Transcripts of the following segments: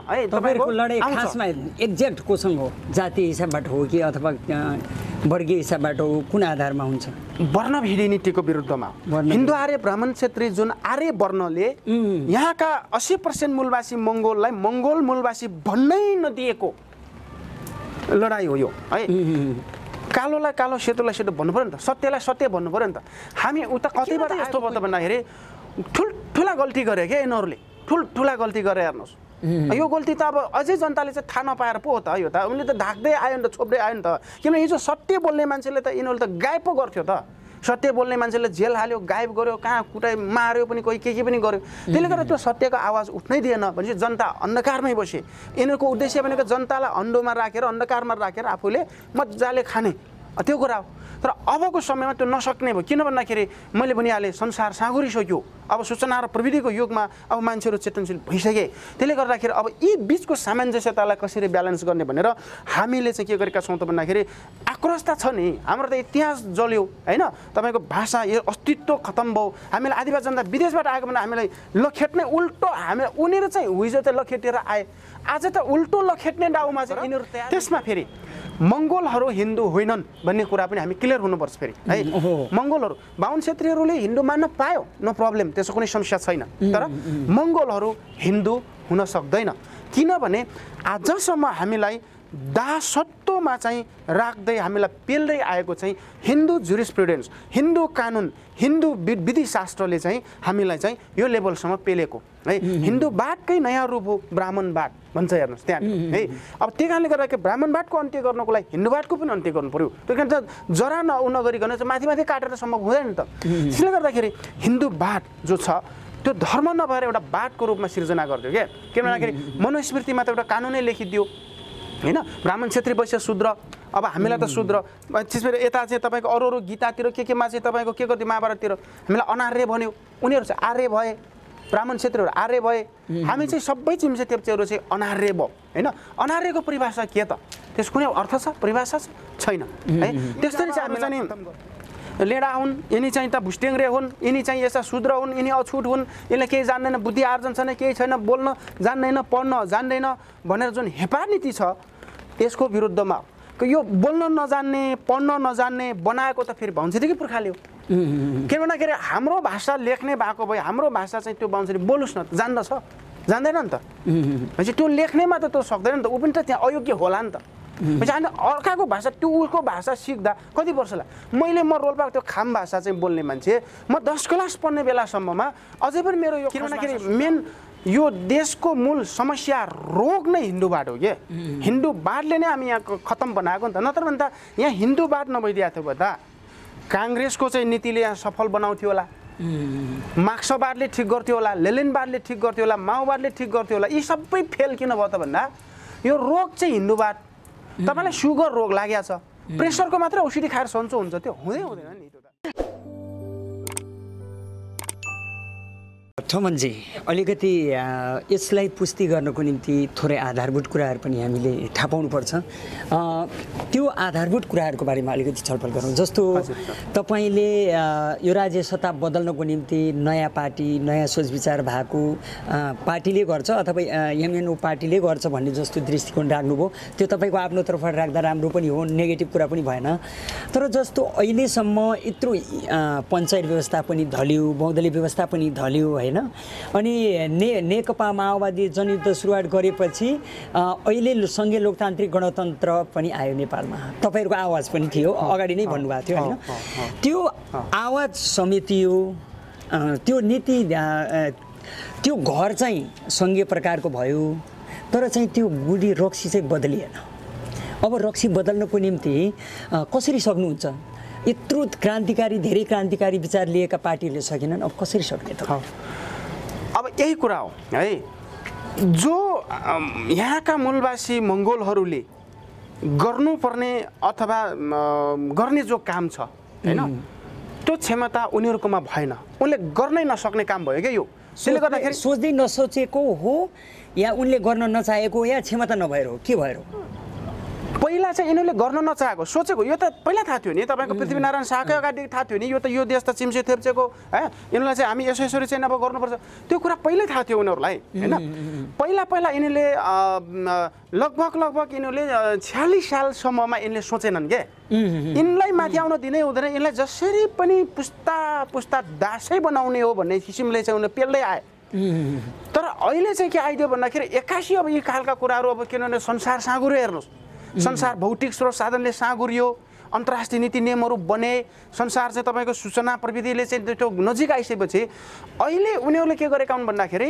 है तपाईँहरूको लडाइँ। खासमा एक्ज्याक्ट कोसँग हो? जातीय हिसाबबाट हो कि अथवा वर्गीय हिसाबबाट हो? कुन आधारमा हुन्छ? वर्ण भेदी नीतिको विरुद्धमा। हिन्दू आर्य ब्राह्मण क्षेत्री जुन आर्य वर्णले यहाँका अस्सी पर्सेन्ट मूलवासी मङ्गोललाई मङ्गोल मूलवासी भन्नै नदिएको लडाइँ हो यो है? कालोलाई कालो सेतोलाई सेतो भन्नु पऱ्यो नि त। सत्यलाई सत्य भन्नु पऱ्यो नि त। हामी उता कतैबाट यस्तो भयो त भन्दाखेरि ठुल्ठुला गल्ती गरे क्या यिनीहरूले? ठुल्ठुला गल्ती गरे हेर्नुहोस्। यो गल्ती त अब अझै जनताले चाहिँ थाहा नपाएर पो हो त यो त। उनले त ढाक्दै आयो नि त छोप्दै आयो नि त। किनभने हिजो सत्य बोल्ने मान्छेले त यिनीहरूले त गायब पो गर्थ्यो त। सत्य बोल्ने मान्छेले जेल हाल्यो गायब गर्यो कहाँ कुटाइ मार्यो पनि कोही के के पनि गर्यो। त्यसले गर्दा त्यो सत्यको आवाज उठ्नै दिएन भनेपछि जनता अन्धकारमै बसे यिनीहरूको उद्देश्य भनेको जनतालाई अन्डोमा राखेर अन्धकारमा राखेर आफूले मजाले खाने। त्यो कुरा हो। तर अबको समयमा त्यो नसक्ने भयो। किन भन्दाखेरि मैले भनिहालेँ संसार साँगुरिसक्यो अब सूचना र प्रविधिको युगमा अब मान्छेहरू चेतनशील भइसके। त्यसले गर्दाखेरि अब यी बिचको सामञ्जस्यतालाई कसरी ब्यालेन्स गर्ने भनेर हामीले चाहिँ के गरेका छौँ त भन्दाखेरि आक्रोश त छ नि। हाम्रो त इतिहास जल्यो होइन? तपाईँको भाषा यो अस्तित्व खतम भयो। हामीलाई आदिवासी जनता विदेशबाट आएको भने हामीलाई लखेट्ने उल्टो हामी उनीहरू चाहिँ हिजो चाहिँ लखेटेर आए। आज त उल्टो लखेट्ने डाउमा चाहिँ यिनीहरू त्यसमा फेरि मङ्गोलहरू हिन्दू होइनन् भन्ने कुरा पनि हामी क्लियर हुनुपर्छ फेरि है। मङ्गोलहरू बाहुन क्षेत्रीहरूले हिन्दू मान्न पायो नो प्रब्लम त्यसको कुनै समस्या छैन। तर मङ्गोलहरू हिन्दू हुन सक्दैन। किनभने आजसम्म हामीलाई दासत्वमा चाहिँ राख्दै हामीलाई पेल्दै आएको चाहिँ हिन्दू जुरिसप्रुडेन्स हिन्दू कानुन हिन्दू वि- विधिशास्त्रले चाहिँ हामीलाई चाहिँ यो लेभलसम्म पेलेको। है हिन्दूवादकै नयाँ रूप हो ब्राह्मणवाद भन्छ हेर्नुहोस् त्यहाँ। है अब त्यही कारणले गर्दाखेरि ब्राह्मणवादको अन्त्य गर्नको लागि हिन्दूवादको पनि अन्त्य गर्नु पऱ्यो त्यो कारण त जरा न उ नगरिकन चाहिँ माथि माथि काटेर सम्भव हुँदैन नि त। त्यसले गर्दाखेरि हिन्दूवाद जो छ त्यो धर्म नभएर एउटा वादको रूपमा सिर्जना गरिदियो क्या। किन भन्दाखेरि मनुस्मृतिमा त एउटा कानुनै लेखिदियो। होइन? ब्राह्मण क्षेत्री वैश्य शूद्र अब हामीलाई त शूद्र। त्यसपछि यता चाहिँ तपाईँको अरू अरू गीतातिर के केमा चाहिँ तपाईँको के गरिदियो महाभारततिर? हामीलाई अनार्य भन्यो। उनीहरू चाहिँ आर्य भए ब्राह्मण क्षेत्रीहरू आर्य भए। हामी चाहिँ सबै चिम्से चेप्चेहरू चाहिँ अनार्य भयो होइन? अनार्यको परिभाषा के त? त्यस कुनै अर्थ छ? परिभाषा छ? छैन। है? त्यसरी चाहिँ हामी चाहिँ लेडा हुन् यिनी चाहिँ त भुस्टेङ्ग्रे हुन् यिनी चाहिँ यस्ता शूद्र हुन् यिनी अछुट हुन्। यसले केही जान्दैन बुद्धि आर्जन छैन केही छैन बोल्न जान्दैन पढ्न जान्दैन भनेर जुन हेपा नीति छ त्यसको विरुद्धमा यो बोल्न नजान्ने पढ्न नजान्ने बनाएको त फेरि भौन्सेदेखि पुर्खाले हो किन भन्दाखेरि हाम्रो भाषा लेख्ने भएको भए हाम्रो भाषा चाहिँ त्यो बााउन्सरी बोल्नुहोस् न जान्दछ। जान्दैन नि त। भनेपछि त्यो लेख्नेमा त त्यो सक्दैन नि त। ऊ पनि त त्यहाँ अयोग्य होला नि त। भनेपछि अनि अर्काको भाषा त्यो उसको भाषा सिक्दा कति वर्ष लाग्यो मैले म रोल्पाको त्यो खाम भाषा चाहिँ बोल्ने मान्छे म दस क्लास पढ्ने बेलासम्ममा अझै पनि मेरो यो किन भन्दाखेरि मेन यो देशको मूल समस्या रोग नै हिन्दूवाद हो क्या हिन्दूवादले नै हामी यहाँ खतम बनाएको नि त। नत्र भने त यहाँ हिन्दूवाद नभइदिएको थियो त काङ्ग्रेसको चाहिँ नीतिले यहाँ सफल बनाउँथ्यो होला। मार्क्सवादले ठिक गर्थ्यो होला लेलिनवादले ठिक गर्थ्यो होला माओवादले ठिक गर्थ्यो होला यी सबै फेल किन भयो त भन्दा यो रोग चाहिँ हिन्दूवाद तपाईँलाई सुगर रोग लागेको छ। प्रेसरको मात्रै औषधि खाएर सन्चो हुन्छ त्यो। हुँदै हुँदैन नि त्यो त। ठमनजी अलिकति यसलाई पुष्टि गर्नको निम्ति थोरै आधारभूत कुराहरू पनि हामीले थाहा पाउनुपर्छ। त्यो आधारभूत कुराहरूको बारेमा अलिकति छलफल गरौँ। जस्तो तपाईँले यो राज्य सत्ता बदल्नको निम्ति नयाँ पार्टी नयाँ सोच विचार भएको पार्टीले गर्छ अथवा एमएनओ पार्टीले गर्छ भन्ने जस्तो दृष्टिकोण राख्नुभयो त्यो तपाईँको आफ्नो तर्फबाट राख्दा राम्रो पनि हो नेगेटिभ कुरा पनि भएन। तर जस्तो अहिलेसम्म यत्रो पञ्चायत व्यवस्था पनि ढल्यो बहुदलीय व्यवस्था पनि ढल्यो होइन? अनि ने नेकपा माओवादी जनयुद्ध सुरुवात गरेपछि अहिले सङ्घीय लोकतान्त्रिक गणतन्त्र पनि आयो नेपालमा। तपाईँहरूको आवाज पनि थियो अगाडि नै भन्नुभएको थियो होइन? त्यो आवाज समेटियो अ, त्यो नीति त्यो घर चाहिँ सङ्घीय प्रकारको भयो तर चाहिँ त्यो गुडी रक्सी चाहिँ बदलिएन। अब रक्सी बदल्नको निम्ति कसरी सक्नुहुन्छ? यत्रो क्रान्तिकारी धेरै क्रान्तिकारी विचार लिएका पार्टीहरूले सकेनन् अब कसरी सक्ने त? यही कुरा हो। है जो यहाँका मूलवासी मङ्गोलहरूले गर्नुपर्ने अथवा गर्ने जो काम छ होइन? त्यो क्षमता उनीहरूकोमा भएन। उनले गर्नै नसक्ने काम भयो क्या यो। त्यसले गर्दाखेरि सोच्दै नसोचेको हो या उनले गर्न नचाहेको या क्षमता नभएर हो के भएर हो? पहिला चाहिँ यिनीहरूले गर्न नचाहेको सोचेको यो त पहिला थाहा थियो नि तपाईँको पृथ्वीनारायण शाहकै अगाडि थाहा थियो नि यो त यो देश त चिम्से थेप्चेको है? यिनीहरूलाई चाहिँ हामी यसो यसरी चाहिँ अब गर्नुपर्छ। त्यो कुरा पहिल्यै थाहा थियो उनीहरूलाई होइन? पहिला पहिला यिनीहरूले लगभग लगभग यिनीहरूले छ्यालिस सालसम्ममा यिनले सोचेनन् के? यिनलाई माथि आउन दिनै हुँदैन यिनलाई जसरी पनि पुस्ता पुस्ता दासै बनाउने हो भन्ने किसिमले चाहिँ उनीहरू पेल्दै आए। तर अहिले चाहिँ के आइदियो भन्दाखेरि एक्कासी अब यी खालका कुराहरू अब किनभने संसार साँगुरो हेर्नुहोस्। संसार भौतिक स्रोत साधनले साँगुरियो अन्तर्राष्ट्रिय नीति नियमहरू बने। संसार चाहिँ तपाईँको सूचना प्रविधिले चाहिँ त्यो नजिक आइसकेपछि अहिले उनीहरूले के गरेका हुन् भन्दाखेरि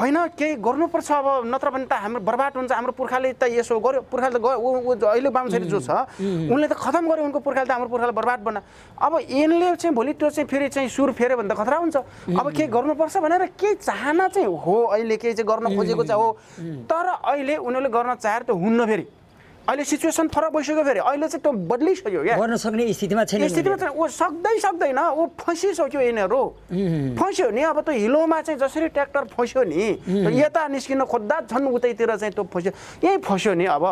होइन केही गर्नुपर्छ अब नत्र भने त हाम्रो बर्बाद हुन्छ। हाम्रो पुर्खाले त यसो गर्यो। पुर्खाले त अहिले बामछेरी जो छ उनले त खतम गर्यो उनको पुर्खाले त हाम्रो पुर्खाले बर्बाद बना अब यिनले चाहिँ भोलि त्यो चाहिँ फेरि चाहिँ सुर फेऱ्यो भने त खतरा हुन्छ। अब के गर्नुपर्छ भनेर के चाहना चाहिँ हो अहिले केही चाहिँ गर्न खोजेको चाहिँ हो। तर अहिले उनीहरूले गर्न चाहेर त्यो हुन्न फेरि। अहिले सिचुएसन फरक भइसक्यो फेरि अहिले चाहिँ त्यो बदलिसक्यो क्या गर्न सक्ने स्थितिमा छैन स्थितिमा चाहिँ ऊ सक्दै सक्दैन ऊ फसिसक्यो यिनीहरू फस्यो नि अब त्यो हिलोमा चाहिँ जसरी ट्र्याक्टर फस्यो नि यता निस्किन खोज्दा झन् उतैतिर चाहिँ त्यो फस्यो यहीँ फस्यो नि अब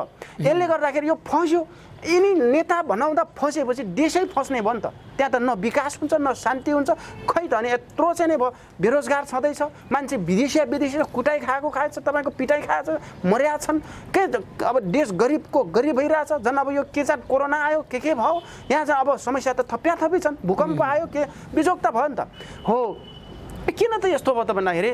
यसले गर्दाखेरि यो फस्यो यिनी नेता भनाउँदा फसेपछि देशै फस्ने भयो नि त। त्यहाँ त न विकास हुन्छ न शान्ति हुन्छ। खै त अनि यत्रो चाहिँ नि भयो। बेरोजगार छँदैछ। मान्छे विदेशी विदेशी कुटाइ खाएको खाएछ तपाईँको पिटाइ खाएछ मर्या छन्। के अब देश गरिबको गरिब भइरहेछ। झन् अब यो के चाहिँ कोरोना आयो के के भयो? यहाँ चाहिँ अब समस्या त थप्या थपी छन्। भूकम्प आयो के बिजोग त भयो नि त। हो। किन त यस्तो भयो त भन्दाखेरि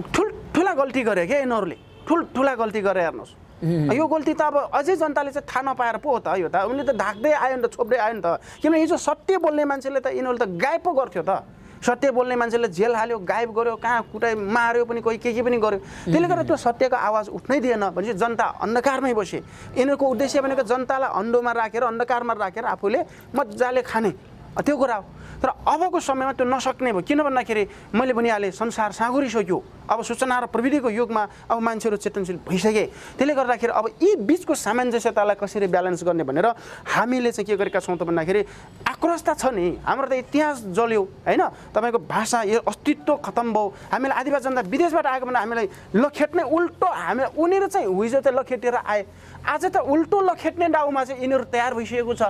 ठुल्ठुला गल्ती गरे क्या यिनीहरूले? ठुल्ठुला गल्ती गरे हेर्नुहोस्। यो गल्ती त अब अझै जनताले चाहिँ थाहा नपाएर पो हो त यो त। उनले त ढाक्दै आयो नि त छोप्दै आयो नि त। किनभने हिजो सत्य बोल्ने मान्छेले त यिनीहरूले त गायब पो गर्थ्यो त। सत्य बोल्ने मान्छेले जेल हाल्यो गायब गर्यो कहाँ कुटाइ मार्यो पनि कोही के के पनि गर्यो। त्यसले गर्दा त्यो सत्यको आवाज उठ्नै दिएन भनेपछि जनता अन्धकारमै बसे। यिनीहरूको उद्देश्य भनेको जनतालाई अन्डोमा राखेर अन्धकारमा राखेर आफूले मजाले खाने। त्यो कुरा हो। तर अबको समयमा त्यो नसक्ने भयो। किन भन्दाखेरि मैले भनिहालेँ संसार साँगुरिसक्यो अब सूचना र प्रविधिको युगमा अब मान्छेहरू चेतनशील भइसके। त्यसले गर्दाखेरि अब यी बिचको सामञ्जस्यतालाई कसरी ब्यालेन्स गर्ने भनेर हामीले चाहिँ के गरेका छौँ त भन्दाखेरि आक्रोश त छ नि। हाम्रो त इतिहास जल्यो होइन? तपाईँको भाषा यो अस्तित्व खतम भयो। हामीलाई आदिवासी जनता विदेशबाट आएको भने हामीलाई लखेट्ने उल्टो हामी उनीहरू चाहिँ हिजो चाहिँ लखेटेर आए। आज त उल्टो लखेट्ने डाउमा चाहिँ यिनीहरू तयार भइसकेको छ।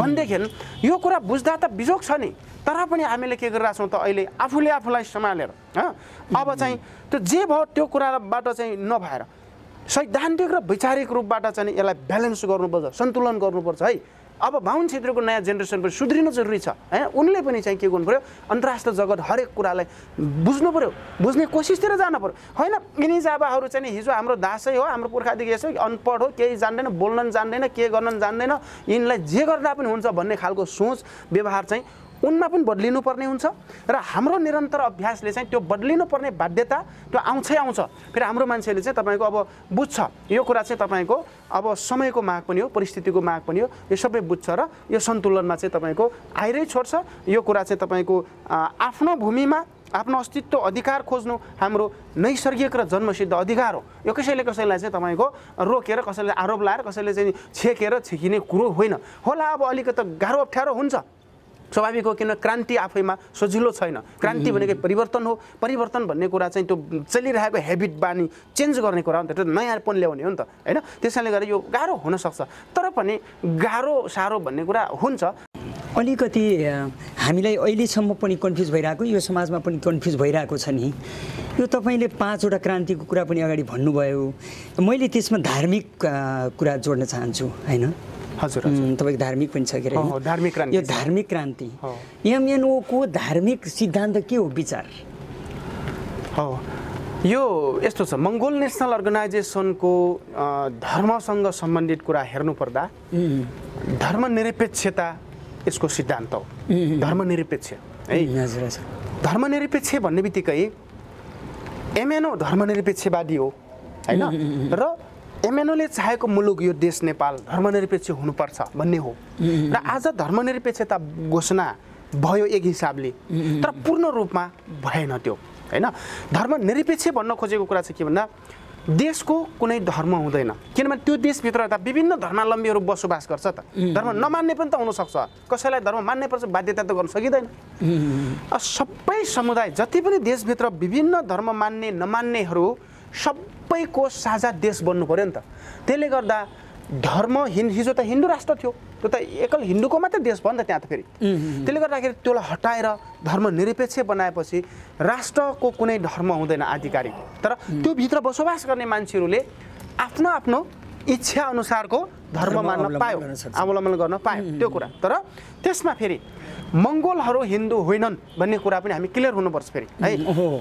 भनेदेखि यो कुरा बुझ्दा त बिजोग छ नि। तर पनि हामीले के गरिरहेको छौँ त अहिले आफूले आफूलाई सम्हालेर अब चाहिँ त्यो जे भयो त्यो कुराबाट चाहिँ नभएर सैद्धान्तिक र वैचारिक रूपबाट चाहिँ यसलाई ब्यालेन्स गर्नुपर्छ सन्तुलन गर्नुपर्छ है। अब बाहुन क्षेत्रको नयाँ जेनेरेसन पनि सुध्रिनु जरुरी छ होइन उनले पनि चाहिँ के गर्नु पऱ्यो अन्तर्राष्ट्रिय जगत हरेक कुरालाई बुझ्नु पऱ्यो बुझ्ने कोसिसतिर जानु पऱ्यो होइन यिनी जाबाहरू चाहिँ हिजो हाम्रो दासै हो हाम्रो पुर्खादेखि यसो अनपढ हो केही जान्दैन बोल्न जान्दैन के गर्न जान्दैन। यिनलाई जे गर्दा पनि हुन्छ भन्ने खालको सोच व्यवहार चाहिँ उनमा पनि बदलिनु पर्ने हुन्छ र हाम्रो निरन्तर अभ्यासले चाहिँ त्यो बदलिनु पर्ने बाध्यता त्यो आउँछै आउँछ। फेरि हाम्रो मान्छेले चाहिँ तपाईँको अब बुझ्छ। यो कुरा चाहिँ तपाईँको अब समयको माग पनि हो परिस्थितिको माग पनि हो यो सबै बुझ्छ र यो सन्तुलनमा चाहिँ तपाईँको आइरै छोड्छ। यो कुरा चाहिँ तपाईँको आफ्नो भूमिमा आफ्नो अस्तित्व अधिकार खोज्नु हाम्रो नैसर्गिक र जन्मसिद्ध अधिकार हो। यो कसैले कसैलाई चाहिँ तपाईँको रोकेर कसैले आरोप लाएर कसैले चाहिँ छेकेर छेकिने कुरो होइन। होला अब अलिकति गाह्रो अप्ठ्यारो हुन्छ। स्वाभाविक हो किन क्रान्ति आफैमा सजिलो छैन। क्रान्ति भनेको परिवर्तन हो। परिवर्तन भन्ने कुरा चाहिँ त्यो चलिरहेको हेबिट बानी चेन्ज गर्ने कुरा हो नि त। त्यो नयाँपन ल्याउने हो नि त होइन? त्यसैले गर्दा यो गाह्रो हुनसक्छ। तर पनि गाह्रो साह्रो भन्ने कुरा हुन्छ। अलिकति हामीलाई अहिलेसम्म पनि कन्फ्युज भइरहेको यो समाजमा पनि कन्फ्युज भइरहेको छ नि। यो तपाईँले पाँचवटा क्रान्तिको कुरा पनि अगाडि भन्नुभयो। मैले त्यसमा धार्मिक कुरा जोड्न चाहन्छु होइन? हजुर तपाईँको धार्मिक पनि छ के अरे धार्मिक क्रान्ति यो। धार्मिक क्रान्ति। एमएनओको धार्मिक सिद्धान्त के हो विचार? हो यो यस्तो छ। मङ्गोल नेसनल अर्गनाइजेसनको धर्मसँग सम्बन्धित कुरा हेर्नुपर्दा धर्मनिरपेक्षता यसको सिद्धान्त हो। धर्मनिरपेक्ष है? धर्मनिरपेक्ष भन्ने बित्तिकै एमएनओ धर्मनिरपेक्षवादी हो होइन? र एमएनओले चाहेको मुलुक यो देश नेपाल धर्मनिरपेक्ष हुनुपर्छ भन्ने हो। र आज धर्मनिरपेक्षता घोषणा भयो एक हिसाबले तर पूर्ण रूपमा भएन त्यो होइन? धर्मनिरपेक्ष भन्न खोजेको कुरा चाहिँ के भन्दा देशको कुनै धर्म हुँदैन। किनभने त्यो देशभित्र त विभिन्न धर्मावलम्बीहरू बसोबास गर्छ त। धर्म नमान्ने पनि त हुनसक्छ। कसैलाई धर्म मान्ने पर्छ बाध्यता त गर्न सकिँदैन। सबै समुदाय जति पनि देशभित्र विभिन्न धर्म मान्ने नमान्नेहरू सबैको साझा देश बन्नु पऱ्यो नि त। त्यसले गर्दा धर्महीन हिजो त हिन्दू राष्ट्र थियो। त्यो त एकल हिन्दूको मात्रै देश भयो नि त त्यहाँ त फेरि। त्यसले गर्दाखेरि त्यसलाई हटाएर धर्मनिरपेक्ष बनाएपछि राष्ट्रको कुनै धर्म हुँदैन आधिकारिक। तर त्यो भित्र बसोबास गर्ने मान्छेहरूले आफ्नो आफ्नो इच्छा अनुसारको धर्म मान्न पायो। अवलम्बन गर्न पायो त्यो कुरा। तर त्यसमा फेरि मङ्गोलहरू हिन्दू होइनन् भन्ने कुरा पनि हामी क्लियर हुनुपर्छ फेरि है।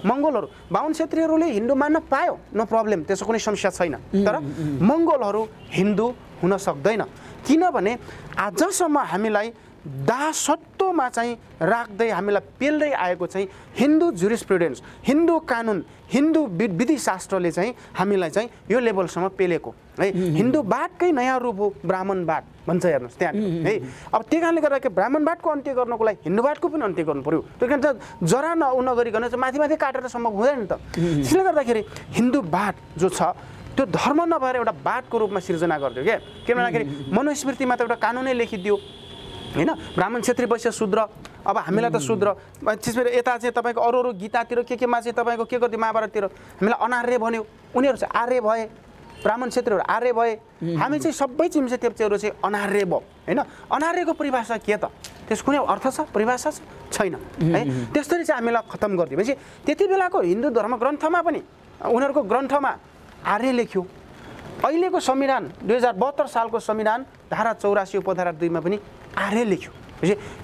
मङ्गोलहरू बाहुन छेत्रीहरूले हिन्दू मान्न पायो नो प्रब्लम त्यसको कुनै समस्या छैन। तर मङ्गोलहरू हिन्दू हुन सक्दैन। किनभने आजसम्म हामीलाई दासत्वमा चाहिँ राख्दै हामीलाई पेल्दै आएको चाहिँ हिन्दू जुरिस्प्रुडेन्स हिन्दू कानुन हिन्दू विधिशास्त्रले चाहिँ हामीलाई चाहिँ यो लेभलसम्म पेलेको। है? हिन्दूवादकै नयाँ रूप हो ब्राह्मणवाद भन्छ हेर्नुहोस् त्यहाँ है? अब त्यही कारणले गर्दाखेरि ब्राह्मणवादको अन्त्य गर्नको लागि हिन्दूवादको पनि अन्त्य गर्नु पऱ्यो। त्यो कारण त जरा न नगरिकन चाहिँ माथि माथि काटेर सम्भव हुँदैन नि त त्यसले गर्दाखेरि हिन्दूवाद जो छ त्यो धर्म नभएर एउटा वादको रूपमा सिर्जना गरिदियो क्या? किन भन्दाखेरि मनुस्मृतिमा त एउटा कानुनै लेखिदियो होइन? ब्राह्मण क्षेत्री वैश्य शूद्र अब हामीलाई त शूद्र। त्यसपछि यता चाहिँ तपाईँको अरू अरू गीतातिर के केमा चाहिँ तपाईँको के गरिदियो महाभारततिर हामीलाई अनार्य भन्यो। उनीहरू चाहिँ आर्य भए। ब्राह्मण क्षेत्रीहरू आर्य भए हामी चाहिँ सबै चिम्से तेप्चेहरू चाहिँ अनार्य भयो होइन? अनार्यको परिभाषा के त? त्यसको कुनै अर्थ छ? परिभाषा छैन है? त्यसरी चाहिँ हामीलाई खतम गरिदियो। भनेपछि त्यति बेलाको हिन्दू धर्म ग्रन्थमा पनि उनीहरूको ग्रन्थमा आर्य लेख्यो। अहिलेको संविधान दुई हजार बहत्तर सालको संविधान धारा चौरासी उपधारा दुईमा पनि आर्य लेख्यो।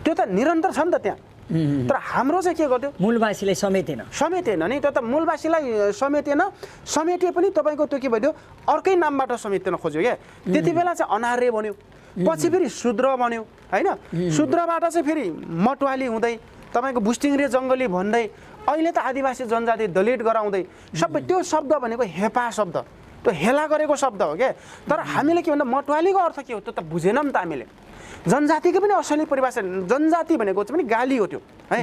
त्यो त निरन्तर छ नि त त्यहाँ। तर हाम्रो चाहिँ के गर्यो मूलवासीलाई समेतेन समेटेन नि त्यो त मूलवासीलाई समेटेन। समेटे पनि तपाईँको त्यो के भइदियो अर्कै नामबाट समेट्न खोज्यो क्या। त्यति बेला चाहिँ अनार्य बन्यो। पछि फेरि शूद्र बन्यो होइन? शूद्रबाट चाहिँ फेरि मटवाली हुँदै तपाईँको बुस्टिङ्रे जङ्गली भन्दै अहिले त आदिवासी जनजाति दलित गराउँदै सबै त्यो शब्द भनेको हेपा शब्द। त्यो हेला गरेको शब्द हो क्या। तर हामीले के भन्दा मटवालीको अर्थ के हो? त्यो त बुझेनौँ नि त हामीले। जनजातिको पनि असली परिभाषा जनजाति भनेको चाहिँ पनि गाली हो त्यो है?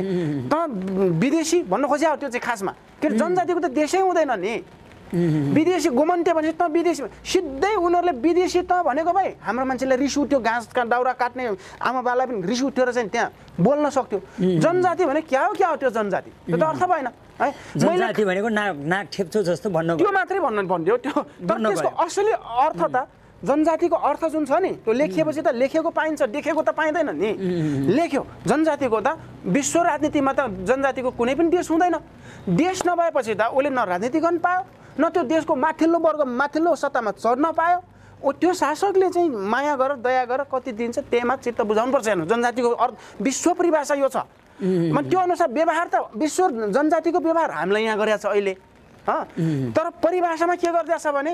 त विदेशी भन्न खोज्या हो त्यो चाहिँ खासमा। के अरे जनजातिको त देशै हुँदैन नि। विदेशी गोमन्ते भने त विदेशी सिधै उनीहरूले विदेशी त भनेको भाइ हाम्रो मान्छेले रिस उठ्यो घाँसका दाउरा काट्ने आमा बालाई पनि रिस उठेर चाहिँ त्यहाँ बोल्न सक्थ्यो। जनजाति भने क्या हो क्या हो त्यो जनजाति? त्यो त अर्थ भएन है? जनजाति भनेको नाक नाक जस्तो भन्नु त्यो मात्रै भन्नु भनिदियो त्यो। तर त्यसको। असली अर्थ त जनजातिको अर्थ जुन छ नि त्यो लेखिएपछि त लेखेको पाइन्छ देखेको त पाइँदैन नि। लेख्यो जनजातिको त विश्व राजनीतिमा त जनजातिको कुनै पनि देश हुँदैन। देश नभएपछि त उसले न राजनीति गर्न पायो न त्यो देशको माथिल्लो वर्ग माथिल्लो सत्तामा चढ्न पायो। ओ त्यो शासकले चाहिँ माया गर दया गर कति दिन्छ त्यहीमा चित्त बुझाउनुपर्छ हेर्नु। जनजातिको अर्थ विश्व परिभाषा यो छ। त्यो अनुसार व्यवहार त विश्व जनजातिको व्यवहार हामीलाई यहाँ गरेको छ अहिले। तर परिभाषामा के गरिदिएछ भने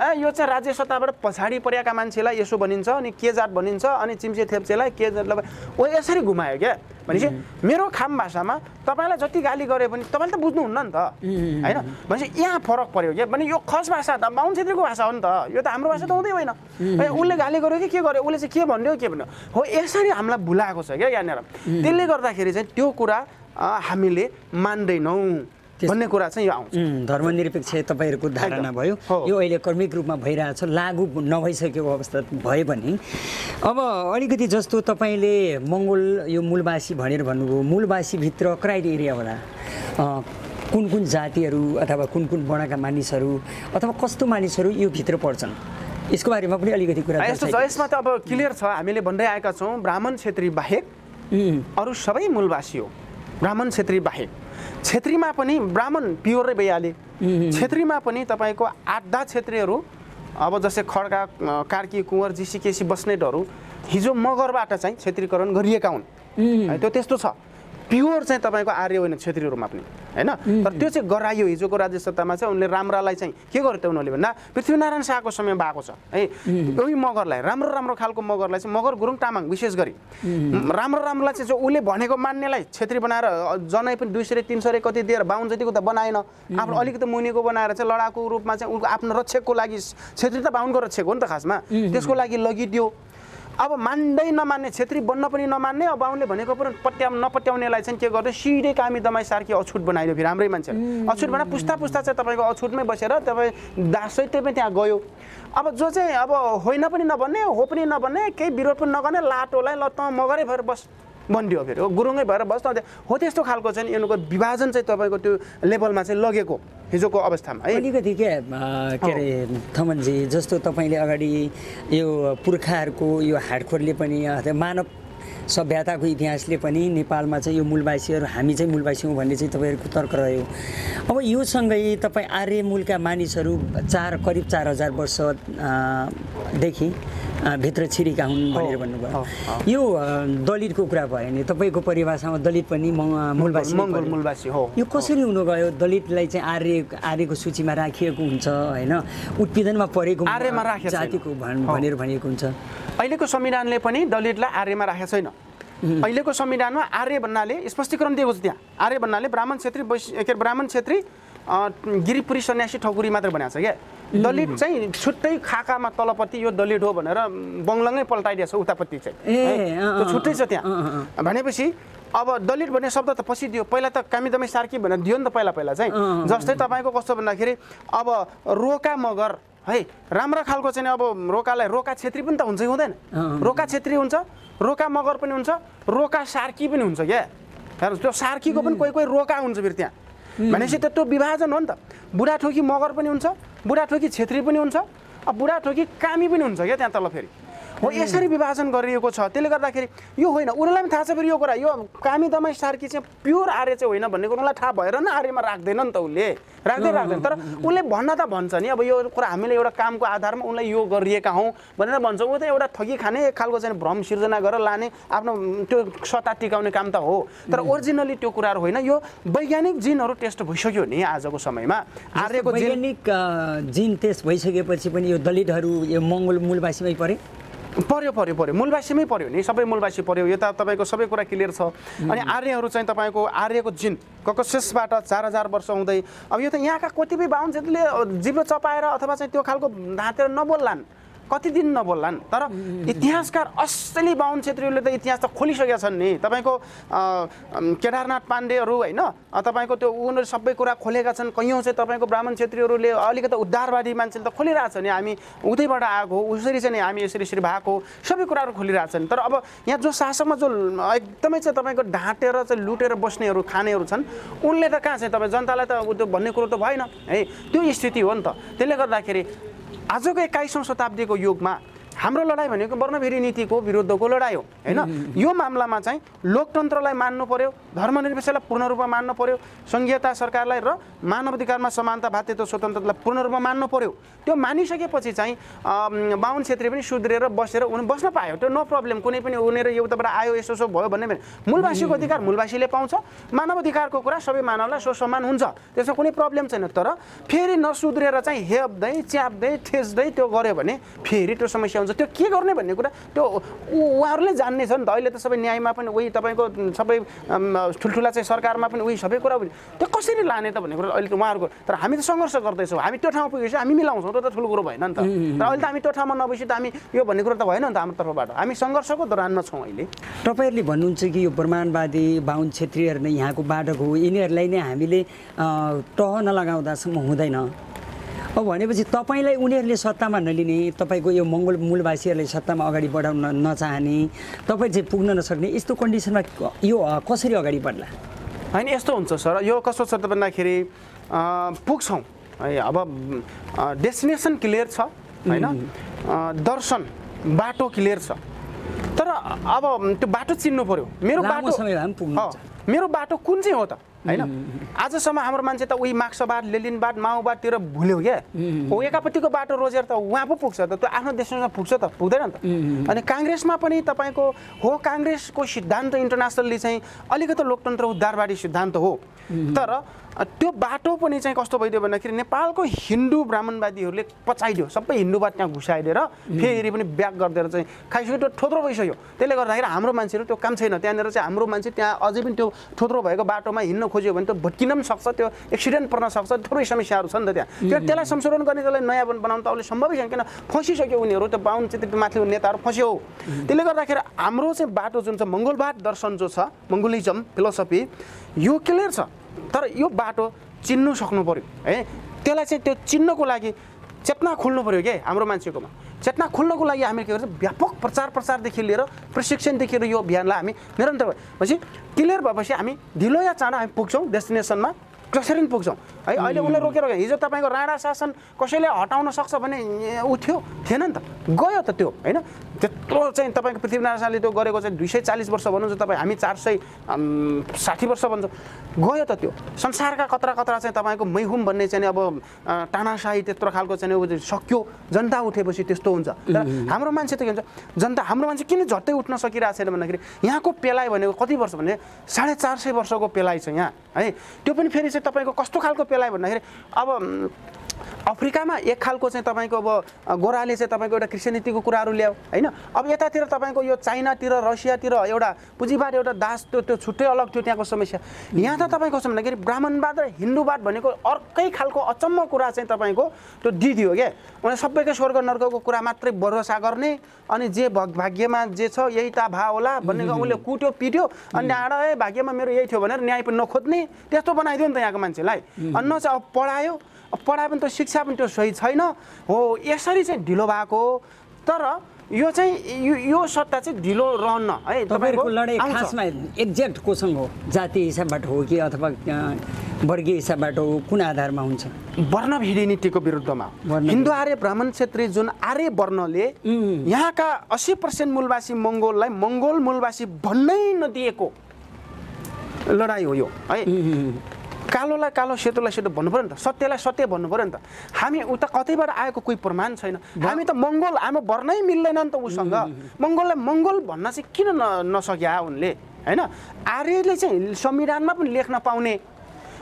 यो चाहिँ राज्य सत्ताबाट पछाडि परेका मान्छेलाई यसो भनिन्छ अनि के जात भनिन्छ अनि चिम्चे थेप्चेलाई के जात ओ यसरी घुमायो क्या। भनेपछि मेरो खाम भाषामा तपाईँलाई जति गाली गरे पनि तपाईँले त बुझ्नुहुन्न नि त। होइन? भनेपछि यहाँ फरक पऱ्यो क्या। भने यो खस भाषा त बाहुन छेत्रीको भाषा हो नि त। यो त हाम्रो भाषा त हुँदै होइन। उसले गाली गर्यो कि के गर्यो? उसले चाहिँ के भन्यो के भन्यो? हो यसरी हामीलाई भुलाएको छ क्या यहाँनिर त्यसले गर्दाखेरि चाहिँ त्यो कुरा हामीले मान्दैनौँ। भन्ने कुरा चाहिँ यो आउँछ। धर्मनिरपेक्ष तपाईँहरूको धारणा। भयो। यो अहिले कर्मिक रूपमा भइरहेछ लागु नभइसकेको अवस्था भए पनि अब अलिकति जस्तो तपाईँले मङ्गोल यो मूलवासी भनेर भन्नुभयो मूलवासीभित्र क्राइटेरिया होला कुन कुन जातिहरू अथवा कुन कुन वर्णका मानिसहरू अथवा कस्तो मानिसहरू यो भित्र पर्छन्? यसको बारेमा पनि अलिकति कुरा यस्तो छ। यसमा त अब क्लियर छ हामीले भन्दै आएका छौँ ब्राह्मण छेत्री बाहेक अरू सबै मूलवासी हो। ब्राह्मण छेत्री बाहेक। छेत्रीमा पनि ब्राह्मण प्योरै भइहाले। छेत्रीमा पनि तपाईँको दहा छेत्रीहरू अब जस्तै खड्का कार्की कुँवर जीसी केसी बस्नेतहरू हिजो मगरबाट चाहिँ छेत्रीकरण गरिएका हुन्। त्यो त्यस्तो छ। प्योर चाहिँ तपाईँको आर्य होइन छेत्रीहरूमा पनि। होइन? तर त्यो चाहिँ गराइयो हिजोको राज्य सत्तामा चाहिँ उनले राम्रालाई चाहिँ के गर्यो त उनीहरूले भन्दा पृथ्वीनारायण शाहको समयमा भएको छ। है? यही मगरलाई राम्रो राम्रो खालको मगरलाई चाहिँ मगर गुरुङ तामाङ विशेष गरी। राम्रो राम्रोलाई चाहिँ जो उसले भनेको मान्नेलाई छेत्री बनाएर जनै पनि दुई सय तिन सय कति दिएर बाहुन जतिको त बनाएन। आफ्नो अलिकति मुनिको बनाएर चाहिँ लडाकु रूपमा चाहिँ उनको आफ्नो रक्षकको लागि छेत्री त बाहुनको रक्षक हो नि त खासमा। त्यसको लागि लगिदियो। अब मान्दै नमान्ने छेत्री बन्न पनि नमान्ने अब बाहुनले भनेको पनि पट्याउ नपट्याउनेलाई चाहिँ के गर्दै सिधै कामी दमाई सार्की अछुट बनाइदियो फेरि हाम्रै मान्छे अछुट बना पुस्ता पुस्ता चाहिँ तपाईँको अछुटमै बसेर तपाईँ दासैते पनि त्यहाँ गयो। अब जो चाहिँ अब होइन पनि नभन्ने हो पनि नभन्ने केही विरोध पनि नगर्ने लाटोलाई ल त मगरै भएर बस। बन्डियो फेरि। हो गुरुङै भएर बस्न हो त्यस्तो खालको चाहिँ यिनीहरूको विभाजन चाहिँ तपाईँको त्यो लेभलमा चाहिँ लगेको हिजोको अवस्थामा है? अलिकति के के अरे थमनजी जस्तो तपाईँले अगाडि यो पुर्खाहरूको यो हाडखोरले पनि मानव सभ्यताको इतिहासले पनि नेपालमा चाहिँ यो मूलवासीहरू हामी चाहिँ मूलवासी हौँ भन्ने चाहिँ तपाईँहरूको तर्क रह्यो। अब यो सँगै तपाईँ आर्य मूलका मानिसहरू चार करिब चार हजार वर्षदेखि भित्र छिरेका हुन् भनेर भन्नुभयो। यो दलितको कुरा भयो भने तपाईँको परिभाषामा दलित पनि मूलवासी मङ्गोल। मूलवासी हो यो कसरी हुनु गयो दलितलाई चाहिँ आर्य आर्यको सूचीमा राखिएको हुन्छ होइन? उत्पीडनमा परेको आर्यमा राखेको। जातिको। भनेर भनिएको हुन्छ। अहिलेको संविधानले पनि दलितलाई आर्यमा राखेको छैन। अहिलेको संविधानमा आर्य भन्नाले स्पष्टीकरण दिएको छ त्यहाँ। आर्य भन्नाले ब्राह्मण छेत्री वैश्य के अरे ब्राह्मण छेत्री अ, गिरिपुरी सन्यासी ठकुरी मात्र भनेको छ क्या? दलित चाहिँ छुट्टै खाकामा तलपट्टि यो दलित हो भनेर बङ्लङ्गै पल्टाइदिएको छ उतापट्टि चाहिँ। त्यो छुट्टै छ त्यहाँ। भनेपछि अब दलित भन्ने शब्द त पछि दियो। पहिला त कामी दमै सार्की भनेर दियो नि त पहिला पहिला चाहिँ। जस्तै तपाईँको कस्तो भन्दाखेरि अब रोका मगर है राम्रा खालको चाहिँ अब रोकालाई रोका छेत्री पनि त हुन्छ हुँदैन। रोका छेत्री हुन्छ रोका मगर पनि हुन्छ रोका सार्की पनि हुन्छ क्या। त्यो सार्कीको पनि कोही कोही रोका हुन्छ फेरि त्यहाँ। भनेपछि त त्यो विभाजन हो नि त। बुढाथोकी मगर पनि हुन्छ बुढाथोकी छेत्री पनि हुन्छ अब बुढाथोकी कामी पनि हुन्छ क्या त्यहाँ तल फेरि। हो यसरी विभाजन गरिएको छ। त्यसले गर्दाखेरि यो होइन उनीहरूलाई पनि थाहा छ फेरि यो कुरा। यो कामी दमाई सार्की चाहिँ प्योर आर्य चाहिँ होइन भन्ने कुरो उनीलाई थाहा भएर नै आर्यमा राख्दैन नि त उसले। राख्दै राख्दैन। तर उसले भन्न त भन्छ नि अब यो कुरा हामीले एउटा कामको आधारमा उनलाई यो गरिएका हौँ भनेर भन्छ। ऊ त एउटा ठगी खाने एक खालको चाहिँ भ्रम सिर्जना गरेर लाने आफ्नो त्यो सत्ता टिकाउने काम त हो। तर ओरिजिनली त्यो कुराहरू होइन। यो वैज्ञानिक जिनहरू टेस्ट भइसक्यो नि आजको समयमा। आर्यको वैज्ञानिक जिन टेस्ट भइसकेपछि पनि यो दलितहरू यो मङ्गोल मूलवासीमै परे? पर्यो पर्यो पर्यो। मूलवासीमै पर्यो नि। सबै मूलवासी पर्यो। यो त तपाईँको सबै कुरा क्लियर छ। अनि आर्यहरू चाहिँ तपाईँको आर्यको जिन ककसेसबाट चार हजार वर्ष हुँदै अब यो त यहाँका कतिपय बाहुन क्षेत्रले जिब्रो चपाएर अथवा चाहिँ त्यो खालको ढाँतेर नबोल्लान् कति दिन नबोल्लान्? तर इतिहासकार असली बाहुन छेत्रीहरूले त इतिहास त खोलिसकेका छन् नि। तपाईँको केदारनाथ पाण्डेहरू होइन तपाईँको त्यो उनीहरू सबै कुरा खोलेका छन्। कैयौँ चाहिँ तपाईँको ब्राह्मण छेत्रीहरूले अलिकति उद्धारवादी मान्छेले त खोलिरहेछ नि। हामी उतैबाट आएको उसरी चाहिँ नि हामी यसरी यसरी भएको सबै कुराहरू खोलिरहेछन् तर अब यहाँ जो शासकमा जो एकदमै चाहिँ तपाईँको ढाँटेर चाहिँ लुटेर बस्नेहरू खानेहरू छन् उनले त कहाँ चाहिँ तपाईँ जनतालाई त त्यो भन्ने कुरो त भएन। है त्यो स्थिति हो नि त। त्यसले गर्दाखेरि आजको एक्काइसौँ शताब्दीको युगमा हाम्रो लडाइँ भनेको वर्णभेरी नीतिको विरुद्धको लडाइँ हो होइन? यो मामलामा चाहिँ लोकतन्त्रलाई मान्नु पर्यो धर्मनिरपेक्षलाई पूर्ण रूपमा मान्नु पर्यो सङ्घीयता सरकारलाई र मानव अधिकारमा समानता भातृत्व स्वतन्त्रतालाई पूर्ण रूपमा मान्नु पर्यो। त्यो मानिसकेपछि चाहिँ बाहुन क्षेत्री पनि सुध्रिएर बसेर उनी बस्न पायो। त्यो नो प्रब्लम कुनै पनि उनीहरू एउटाबाट आयो यसो यसो भयो भन्ने भने मूलवासीको अधिकार मूलवासीले पाउँछ मानव अधिकारको कुरा सबै मानवलाई स्वसम्मान हुन्छ। त्यसमा कुनै प्रब्लम छैन। तर फेरि नसुध्रिएर चाहिँ हेप्दै च्याप्दै ठेस्दै त्यो गऱ्यो भने फेरि त्यो समस्या हुन्छ। त्यो के गर्ने भन्ने कुरा त्यो उहाँहरूले जान्ने छ नि त। अहिले त सबै न्यायमा पनि उही तपाईँको सबै ठुल्ठुला चाहिँ सरकारमा पनि उही सबै कुरा। त्यो कसरी लाने त भन्ने कुरा अहिले त उहाँहरूको तर हामी त सङ्घर्ष गर्दैछौँ। हामी त्यो ठाउँमा पुगेपछि हामी मिलाउँछौँ। त्यो त ठुलो कुरो भएन नि त। तर अहिले त हामी त्यो ठाउँमा नबसी त हामी यो भन्ने कुरो त भएन नि त हाम्रो तर्फबाट। हामी सङ्घर्षको दौरानमा छौँ अहिले। तपाईँहरूले भन्नुहुन्छ कि यो ब्रह्माण्डवादी बाहुन छेत्रीहरू नै यहाँको बाटक हो। यिनीहरूलाई नै हामीले टह नलगाउँदासम्म हुँदैन। अब भनेपछि तपाईँलाई उनीहरूले सत्तामा नलिने तपाईँको यो मङ्गोल मूलवासीहरूलाई सत्तामा अगाडि बढाउन नचाहने तपाईँ चाहिँ पुग्न नसक्ने यस्तो कन्डिसनमा यो कसरी अगाडि बढ्ला? होइन यस्तो हुन्छ सर यो कस्तो छ त भन्दाखेरि पुग्छौँ। है अब डेस्टिनेसन क्लियर छ होइन? दर्शन बाटो क्लियर छ। तर अब त्यो बाटो चिन्नु पर्यो। मेरो बाटो मेरो बाटो कुन चाहिँ हो त? होइन? आजसम्म हाम्रो मान्छे त उही मार्क्सवाद लेलिनवाद माओवादतिर भुल्यो क्या हो एकापट्टिको बाटो रोजेर त उहाँ पो पुग्छ त त्यो आफ्नो देशमा पुग्छ त पुग्दैन नि त अनि काङ्ग्रेसमा पनि तपाईँको हो काङ्ग्रेसको सिद्धान्त इन्टरनेसनल्ली चाहिँ अलिकति लोकतन्त्र उद्धारवादी सिद्धान्त हो। तर त्यो बाटो पनि चाहिँ कस्तो भइदियो भन्दाखेरि नेपालको हिन्दू ब्राह्मणवादीहरूले पचाइदियो। सबै हिन्दूवाद त्यहाँ घुसाइदिएर फेरि पनि ब्याक गरिदिएर चाहिँ खाइसक्यो। त्यो थोत्रो भइसक्यो। त्यसले गर्दाखेरि हाम्रो मान्छेहरू त्यो काम छैन। त्यहाँनिर चाहिँ हाम्रो मान्छे त्यहाँ अझै पनि त्यो थोत्रो भएको बाटोमा हिँड्न खोज्यो भने त्यो भट्किन पनि सक्छ? त्यो एक्सिडेन्ट पर्न सक्छ? थुप्रै समस्याहरू छ नि त त्यहाँ। त्यो त्यसलाई संशोधन गर्ने त्यसलाई नयाँ बन- बनाउनु त अहिले सम्भवै छैन। किन? फसिसक्यो उनीहरू। त्यो बाहुन चित्रित माथि नेताहरू फस्यो। त्यसले गर्दाखेरि हाम्रो चाहिँ बाटो जुन छ मङ्गोलवाद दर्शन जो छ मङ्गोलिजम फिलोसफी यो क्लियर छ। तर यो बाटो चिन्नु सक्नु पऱ्यो है? त्यसलाई चाहिँ त्यो चिन्नको लागि चेतना खोल्नु पऱ्यो क्या हाम्रो मान्छेकोमा? चेतना खोल्नको लागि हामी के गर्छ? व्यापक प्रचार प्रसारदेखि लिएर प्रशिक्षणदेखि लिएर यो अभियानलाई हामी निरन्तर भएपछि क्लियर भएपछि हामी ढिलो या चाँडो हामी पुग्छौँ डेस्टिनेसनमा। कसरी पनि पुग्छौँ? है अहिले उसले रोकेर हिजो तपाईँको राणा शासन कसैले हटाउन सक्छ भने ऊ थियो? थिएन नि त। गयो त त्यो होइन? त्यत्रो चाहिँ तपाईँको पृथ्वीनारायण शाहले त्यो गरेको चाहिँ दुई सय चालिस वर्ष भन्नुहुन्छ तपाईँ हामी चार सय साठी वर्ष भन्छौँ। गयो त त्यो। संसारका कत्रा कत्रा चाहिँ तपाईँको मैहुम भन्ने चाहिँ अब तानाशाही त्यत्रो खालको चाहिँ ऊ सक्यो। जनता उठेपछि त्यस्तो हुन्छ। हाम्रो मान्छे त के हुन्छ? जनता हाम्रो मान्छे किन झट्टै उठ्न सकिरहेको छैन भन्दाखेरि यहाँको पेलाइ भनेको कति वर्ष भने साढे चार सय वर्षको पेलाइ छ यहाँ। है त्यो पनि फेरि चाहिँ तपाईँको कस्तो खालको पेलाइ भन्दाखेरि अब अफ्रिकामा एक खालको चाहिँ तपाईँको अब गोराले चाहिँ तपाईँको एउटा कृष्णनीतिको कुराहरू ल्यायो होइन? अब यतातिर तपाईँको यो चाइनातिर रसियातिर एउटा पुँजीवाद एउटा दास त्यो त्यो छुट्टै अलग थियो त्यहाँको समस्या। यहाँ त तपाईँको छ भन्दाखेरि ब्राह्मणवाद र हिन्दूवाद भनेको अर्कै खालको अचम्म कुरा चाहिँ तपाईँको त्यो दिदियो क्या? उनीहरूले सबैकै स्वर्ग नर्कको कुरा मात्रै भरोसा गर्ने अनि जे भग- भाग्यमा जे छ यही त भा होला भन्ने उसले कुट्यो पिट्यो अनि ए भाग्यमा मेरो यही थियो भनेर न्याय पनि नखोज्ने त्यस्तो बनाइदियो नि त यहाँको मान्छेलाई। अनि न चाहिँ अब पढायो पढाए पनि त्यो शिक्षा पनि त्यो सही छैन। हो यसरी चाहिँ ढिलो भएको हो। तर यो चाहिँ यो यो सट्टा चाहिँ ढिलो रहन्न। है तपाईँहरूको लडाइँ। खासमा एक्ज्याक्ट कोसँग हो? जाति हिसाबबाट हो कि अथवा वर्गीय हिसाबबाट हो? कुन आधारमा हुन्छ? वर्णभेदी नीतिको विरुद्धमा। हिन्दू आर्य ब्राह्मण क्षेत्री जुन आर्य वर्णले यहाँका अस्सी पर्सेन्ट मूलवासी मङ्गोललाई मङ्गोल मूलवासी भन्नै नदिएको लडाइँ हो यो। है। कालोलाई कालो सेतोलाई सेतो भन्नु पऱ्यो नि त। सत्यलाई सत्य भन्नु पऱ्यो नि त। हामी उता कतैबाट आएको कोही प्रमाण छैन। हामी त मङ्गोल हाम्रो वर्णै मिल्दैन नि त उसँग। मङ्गोललाई मङ्गोल भन्न चाहिँ किन न नसक्या उनले? होइन? आर्यले चाहिँ संविधानमा पनि लेख्न पाउने।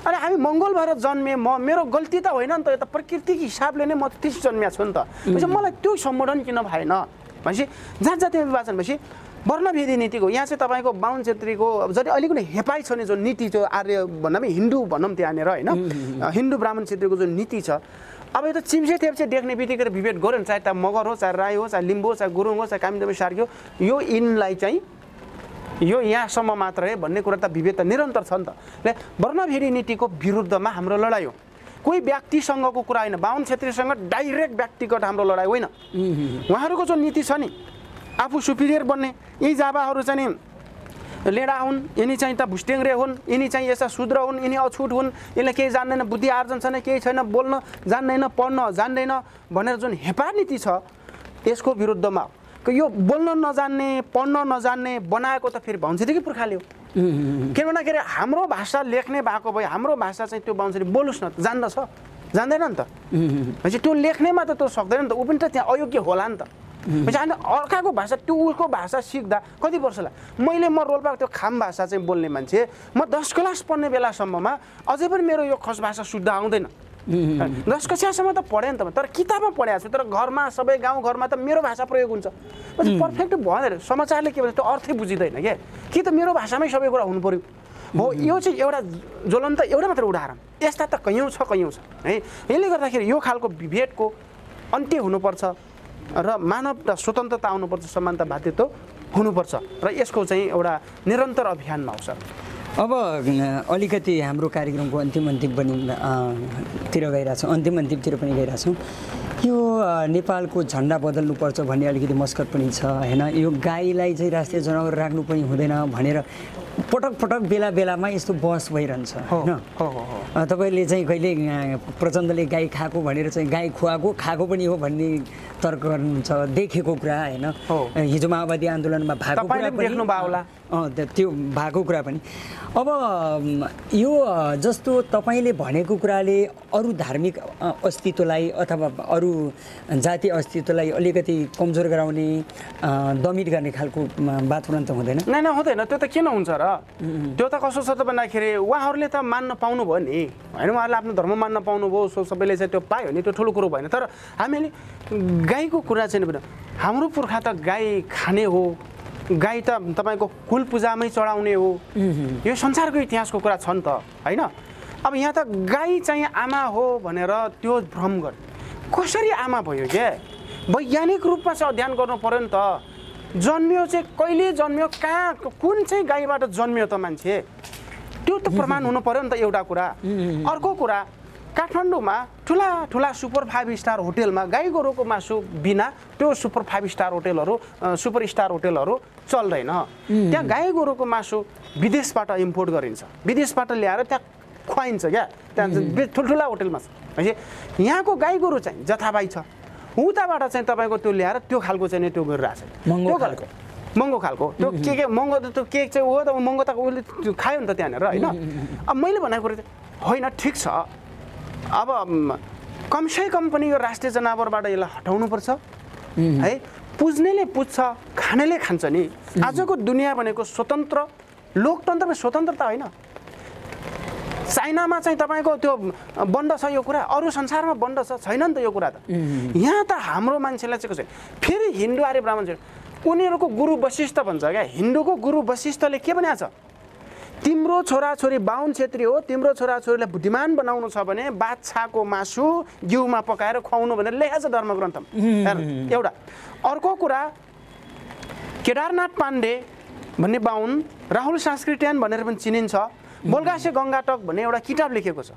अनि हामी मङ्गोल भएर जन्मेँ म मेरो गल्ती त होइन नि त। यो त प्रकृतिको हिसाबले नै म त्यस जन्मिया छु नि त। मलाई त्यो सम्बोधन किन भएन? भनेपछि जात जातीय विभाजन भनेपछि वर्णभेदी नीतिको यहाँ चाहिँ तपाईँको बाहुन छेत्रीको जति अलिक पनि हेपाइ छ नि जो नीति छ आर्य भन्दा पनि हिन्दू भनौँ त्यहाँनिर होइन हिन्दू ब्राह्मण क्षेत्रीको जुन नीति छ अब यो त चिम्से थेप्से देख्ने बित्तिकै विभेद गऱ्यो नि चाहे त मगर हो चाहे राई हो चाहे लिम्बू हो चाहे गुरुङ हो चाहे कामिदमी सार्की हो यो यिनलाई चाहिँ यो यहाँसम्म मात्र है भन्ने कुरा त विभेद त निरन्तर छ नि त। वर्णभेदी नीतिको विरुद्धमा हाम्रो लडाइँ हो। कोही व्यक्तिसँगको कुरा होइन बाहुन छेत्रीसँग डाइरेक्ट व्यक्तिगत हाम्रो लडाइँ होइन। उहाँहरूको जो नीति छ नि आफू सुपिरियर बन्ने। यी जाबाहरू चाहिँ नि लेडा हुन् यिनी चाहिँ त भुस्टेङ्रे हुन् यिनी चाहिँ यस्ता शुद्र हुन् यिनी अछुट हुन्। यसले केही जान्दैन बुद्धि आर्जन छैन केही छैन बोल्न जान्दैन पढ्न जान्दैन भनेर जुन हेपा नीति छ यसको विरुद्धमा। यो बोल्न नजान्ने पढ्न नजान्ने बनाएको त फेरि भन्छ पुर्खाले हो। किन भन्दाखेरि हाम्रो भाषा लेख्ने भएको भए हाम्रो भाषा चाहिँ त्यो बाहुन्सरी बोल्नुहोस् न जान्दछ। जान्दैन नि त। भनेपछि त्यो लेख्नेमा त त्यो सक्दैन नि त ऊ पनि त त्यहाँ अयोग्य होला नि त। भनेपछि हामी अर्काको भाषा त्यो उसको भाषा सिक्दा कति वर्ष लाग्यो मैले म रोल्पाको त्यो खाम भाषा चाहिँ बोल्ने मान्छे म दस क्लास पढ्ने बेलासम्ममा अझै पनि मेरो यो खस भाषा शुद्ध आउँदैन। दस कक्षासम्म त पढेँ नि त। तर किताबमा पढेको छु तर घरमा सबै गाउँ घरमा त मेरो भाषा प्रयोग हुन्छ। पर्फेक्ट भएन समाचारले के भन्छ त्यो अर्थै बुझिँदैन क्या कि त मेरो भाषामै सबै कुरा हुनु पऱ्यो हो यो चाहिँ एउटा ज्वलन्त एउटा मात्र उदाहरण। यस्ता त कैयौँ छ कैयौँ छ है? यसले गर्दाखेरि यो खालको विभेदको अन्त्य हुनुपर्छ। र मानव र स्वतन्त्रता आउनुपर्छ समानता बाध्यत्व हुनुपर्छ र यसको चाहिँ एउटा निरन्तर अभियानमा सर अब अलिकति हाम्रो कार्यक्रमको अन्तिम अन्तिम पनि तिर गइरहेछौँ अन्तिम अन्तिमतिर पनि गइरहेछौँ। यो नेपालको झन्डा बदल्नुपर्छ भन्ने अलिकति मस्कत पनि छ होइन? यो गाईलाई चाहिँ राष्ट्रिय जनावर राख्नु पनि हुँदैन भनेर पटक पटक बेला बेलामा यस्तो बहस भइरहन्छ होइन? तपाईँले चाहिँ कहिले प्रचण्डले गाई खाएको भनेर चाहिँ गाई खुवाएको खाएको पनि हो भन्ने तर्क गर्नुहुन्छ देखेको कुरा होइन? हिजो माओवादी आन्दोलनमा भएको कुरा पनि होला। त्यो- भएको कुरा पनि। अब यो जस्तो तपाईँले भनेको कुराले अरू धार्मिक अस्तित्वलाई अथवा अरू जातीय अस्तित्वलाई अलिकति कमजोर गराउने दमित गर्ने खालको वातावरण त हुँदैन? हुँदैन। त्यो त किन हुन्छ र? त्यो त कसो छ त भन्दाखेरि उहाँहरूले त मान्न पाउनुभयो नि। होइन उहाँहरूले आफ्नो धर्म मान्न पाउनुभयो सो सबैले चाहिँ त्यो पायो नि त्यो ठुलो कुरो भएन। तर हामीले गाईको कुरा चाहिँ नि हाम्रो पुर्खा त गाई खाने हो गाई त तपाईँको कुल पूजामै चढाउने हो। यो संसारको इतिहासको कुरा छ नि त होइन? अब यहाँ त गाई चाहिँ आमा हो भनेर त्यो भ्रम गर्ने। कसरी आमा भयो क्या वैज्ञानिक रूपमा चाहिँ अध्ययन गर्नु पऱ्यो नि त। जन्मियो चाहिँ कहिले जन्मियो कहाँ कुन चाहिँ गाईबाट जन्मियो त मान्छे? त्यो त प्रमाण हुनु पऱ्यो नि त एउटा कुरा। अर्को कुरा काठमाडौँमा ठुला ठुला सुपर फाइभ स्टार होटेलमा गाई गोरुको मासु बिना त्यो सुपर फाइभ स्टार होटेलहरू सुपर स्टार होटेलहरू चल्दैन। त्यहाँ गाई गोरुको मासु विदेशबाट इम्पोर्ट गरिन्छ। विदेशबाट ल्याएर त्यहाँ खुवाइन्छ क्या। त्यहाँ ठुल्ठुला होटेलमा छ। यहाँको गाई गोरु चाहिँ जथाभावी छ। उताबाट चाहिँ तपाईँको त्यो ल्याएर त्यो खालको चाहिँ नि त्यो गरिरहेको छ। महँगो त्यो खालको। महँगो खालको। त्यो के के महँगो त त्यो केक चाहिँ हो त महँगो त उसले त्यो खायो नि त त्यहाँनिर होइन? अब मैले भनेको कुरो चाहिँ होइन ठिक छ। अब म, कमसे कम पनि यो राष्ट्रिय जनावरबाट यसलाई हटाउनुपर्छ। है पुज्नेले पुज्छ खानेले खान्छ नि। आजको दुनियाँ भनेको स्वतन्त्र लोकतन्त्रमा स्वतन्त्रता होइन। चाइनामा चाहिँ तपाईँको त्यो बन्द छ यो कुरा अरू संसारमा बन्द छ छैन नि त यो कुरा त। यहाँ त हाम्रो मान्छेलाई चाहिँ कसै फेरि हिन्दू आर्य ब्राह्मण उनीहरूको गुरु वशिष्ठ भन्छ क्या। हिन्दूको गुरु वशिष्ठले के भनेको छ? तिम्रो छोराछोरी बाहुन छेत्री हो तिम्रो छोराछोरीलाई बुद्धिमान बनाउनु छ भने बाछाको मासु घिउमा पकाएर खुवाउनु भनेर लेखेको छ धर्मग्रन्थमा। एउटा। अर्को कुरा केदारनाथ पाण्डे भन्ने बाहुन राहुल संस्कृत्यान भनेर पनि चिनिन्छ। बोल्गासे गङ्गाटक भन्ने एउटा किताब लेखेको छ।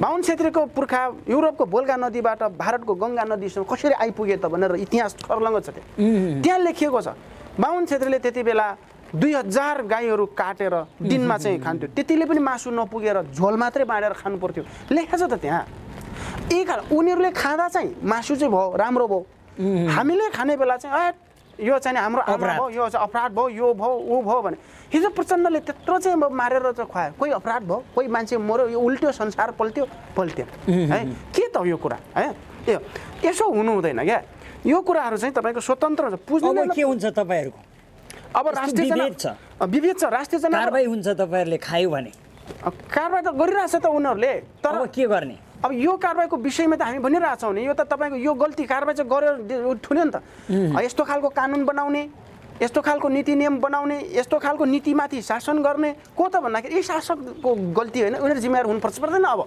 बाहुन छेत्रीको पुर्खा युरोपको बोल्गा नदीबाट भारतको गङ्गा नदीसम्म कसरी आइपुगे त भनेर इतिहास खर्लङ्ग छ त्यहाँ त्यहाँ लेखिएको छ बाहुन छेत्रीले त्यति बेला दुई हजार गाईहरू काटेर दिनमा चाहिँ खान्थ्यो। त्यतिले पनि मासु नपुगेर झोल मात्रै बाँडेर खानु पर्थ्यो लेखेको छ त त्यहाँ। यही कारण उनीहरूले खाँदा चाहिँ मासु चाहिँ भयो राम्रो भयो। हामीले खाने बेला चाहिँ यो चाहिँ हाम्रो अपराध। भयो यो चाहिँ अपराध भयो यो भयो ऊ भयो भने। हिजो प्रचण्डले त्यत्रो चाहिँ मारेर चाहिँ खुवायो। कोही अपराध भयो कोही मान्छे मऱ्यो यो उल्ट्यो संसार पल्ट्यो पल्ट्यो। है? के त यो कुरा है? यो यसो हुनु हुँदैन क्या? यो कुराहरू चाहिँ तपाईँको स्वतन्त्र हुन्छ। पुज्ने के हुन्छ तपाईँहरूको? अब राष्ट्रिय छ। विभेद छ। राष्ट्रिय कारवाही हुन्छ तपाईँहरूले खायो भने। कारवाही त गरिरहेछ त उनीहरूले। तर के गर्ने? अब यो कारवाहीको विषयमा त हामी भनिरहेछौँ नि यो त तपाईँको यो गल्ती कारवाही चाहिँ गर्यो ठुन्यो नि त। यस्तो खालको कानुन बनाउने यस्तो खालको नीति नियम बनाउने यस्तो खालको नीतिमाथि शासन गर्ने को त भन्दाखेरि यी शासकको गल्ती होइन उनीहरू जिम्मेवार हुनुपर्छ पर्दैन अब।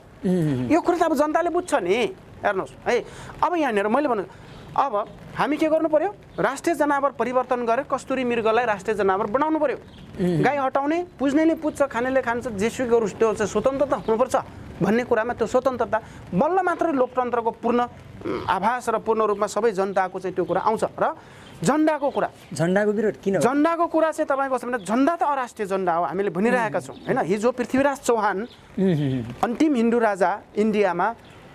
यो कुरो त अब जनताले बुझ्छ नि हेर्नुहोस् है। अब यहाँनिर मैले भन्नु अब हामी के गर्नु पर्यो? राष्ट्रिय जनावर परिवर्तन गरेर कस्तुरी मृगलाई राष्ट्रिय जनावर बनाउनु पर्यो। गाई हटाउने पुज्नेले पुज्छ खानेले खान्छ जेसुकै गरोस् त्यो चाहिँ स्वतन्त्रता हुनुपर्छ। भन्ने कुरामा त्यो स्वतन्त्रता बल्ल मात्रै लोकतन्त्रको पूर्ण आभास र पूर्ण रूपमा सबै जनताको चाहिँ त्यो कुरा आउँछ। र झन्डाको कुरा। झन्डाको विरोध किन? झन्डाको कुरा चाहिँ तपाईँको छ भने झन्डा त अराष्ट्रिय झन्डा हो हामीले भनिरहेका छौँ। होइन हिजो पृथ्वीराज चौहान अन्तिम हिन्दू राजा इन्डियामा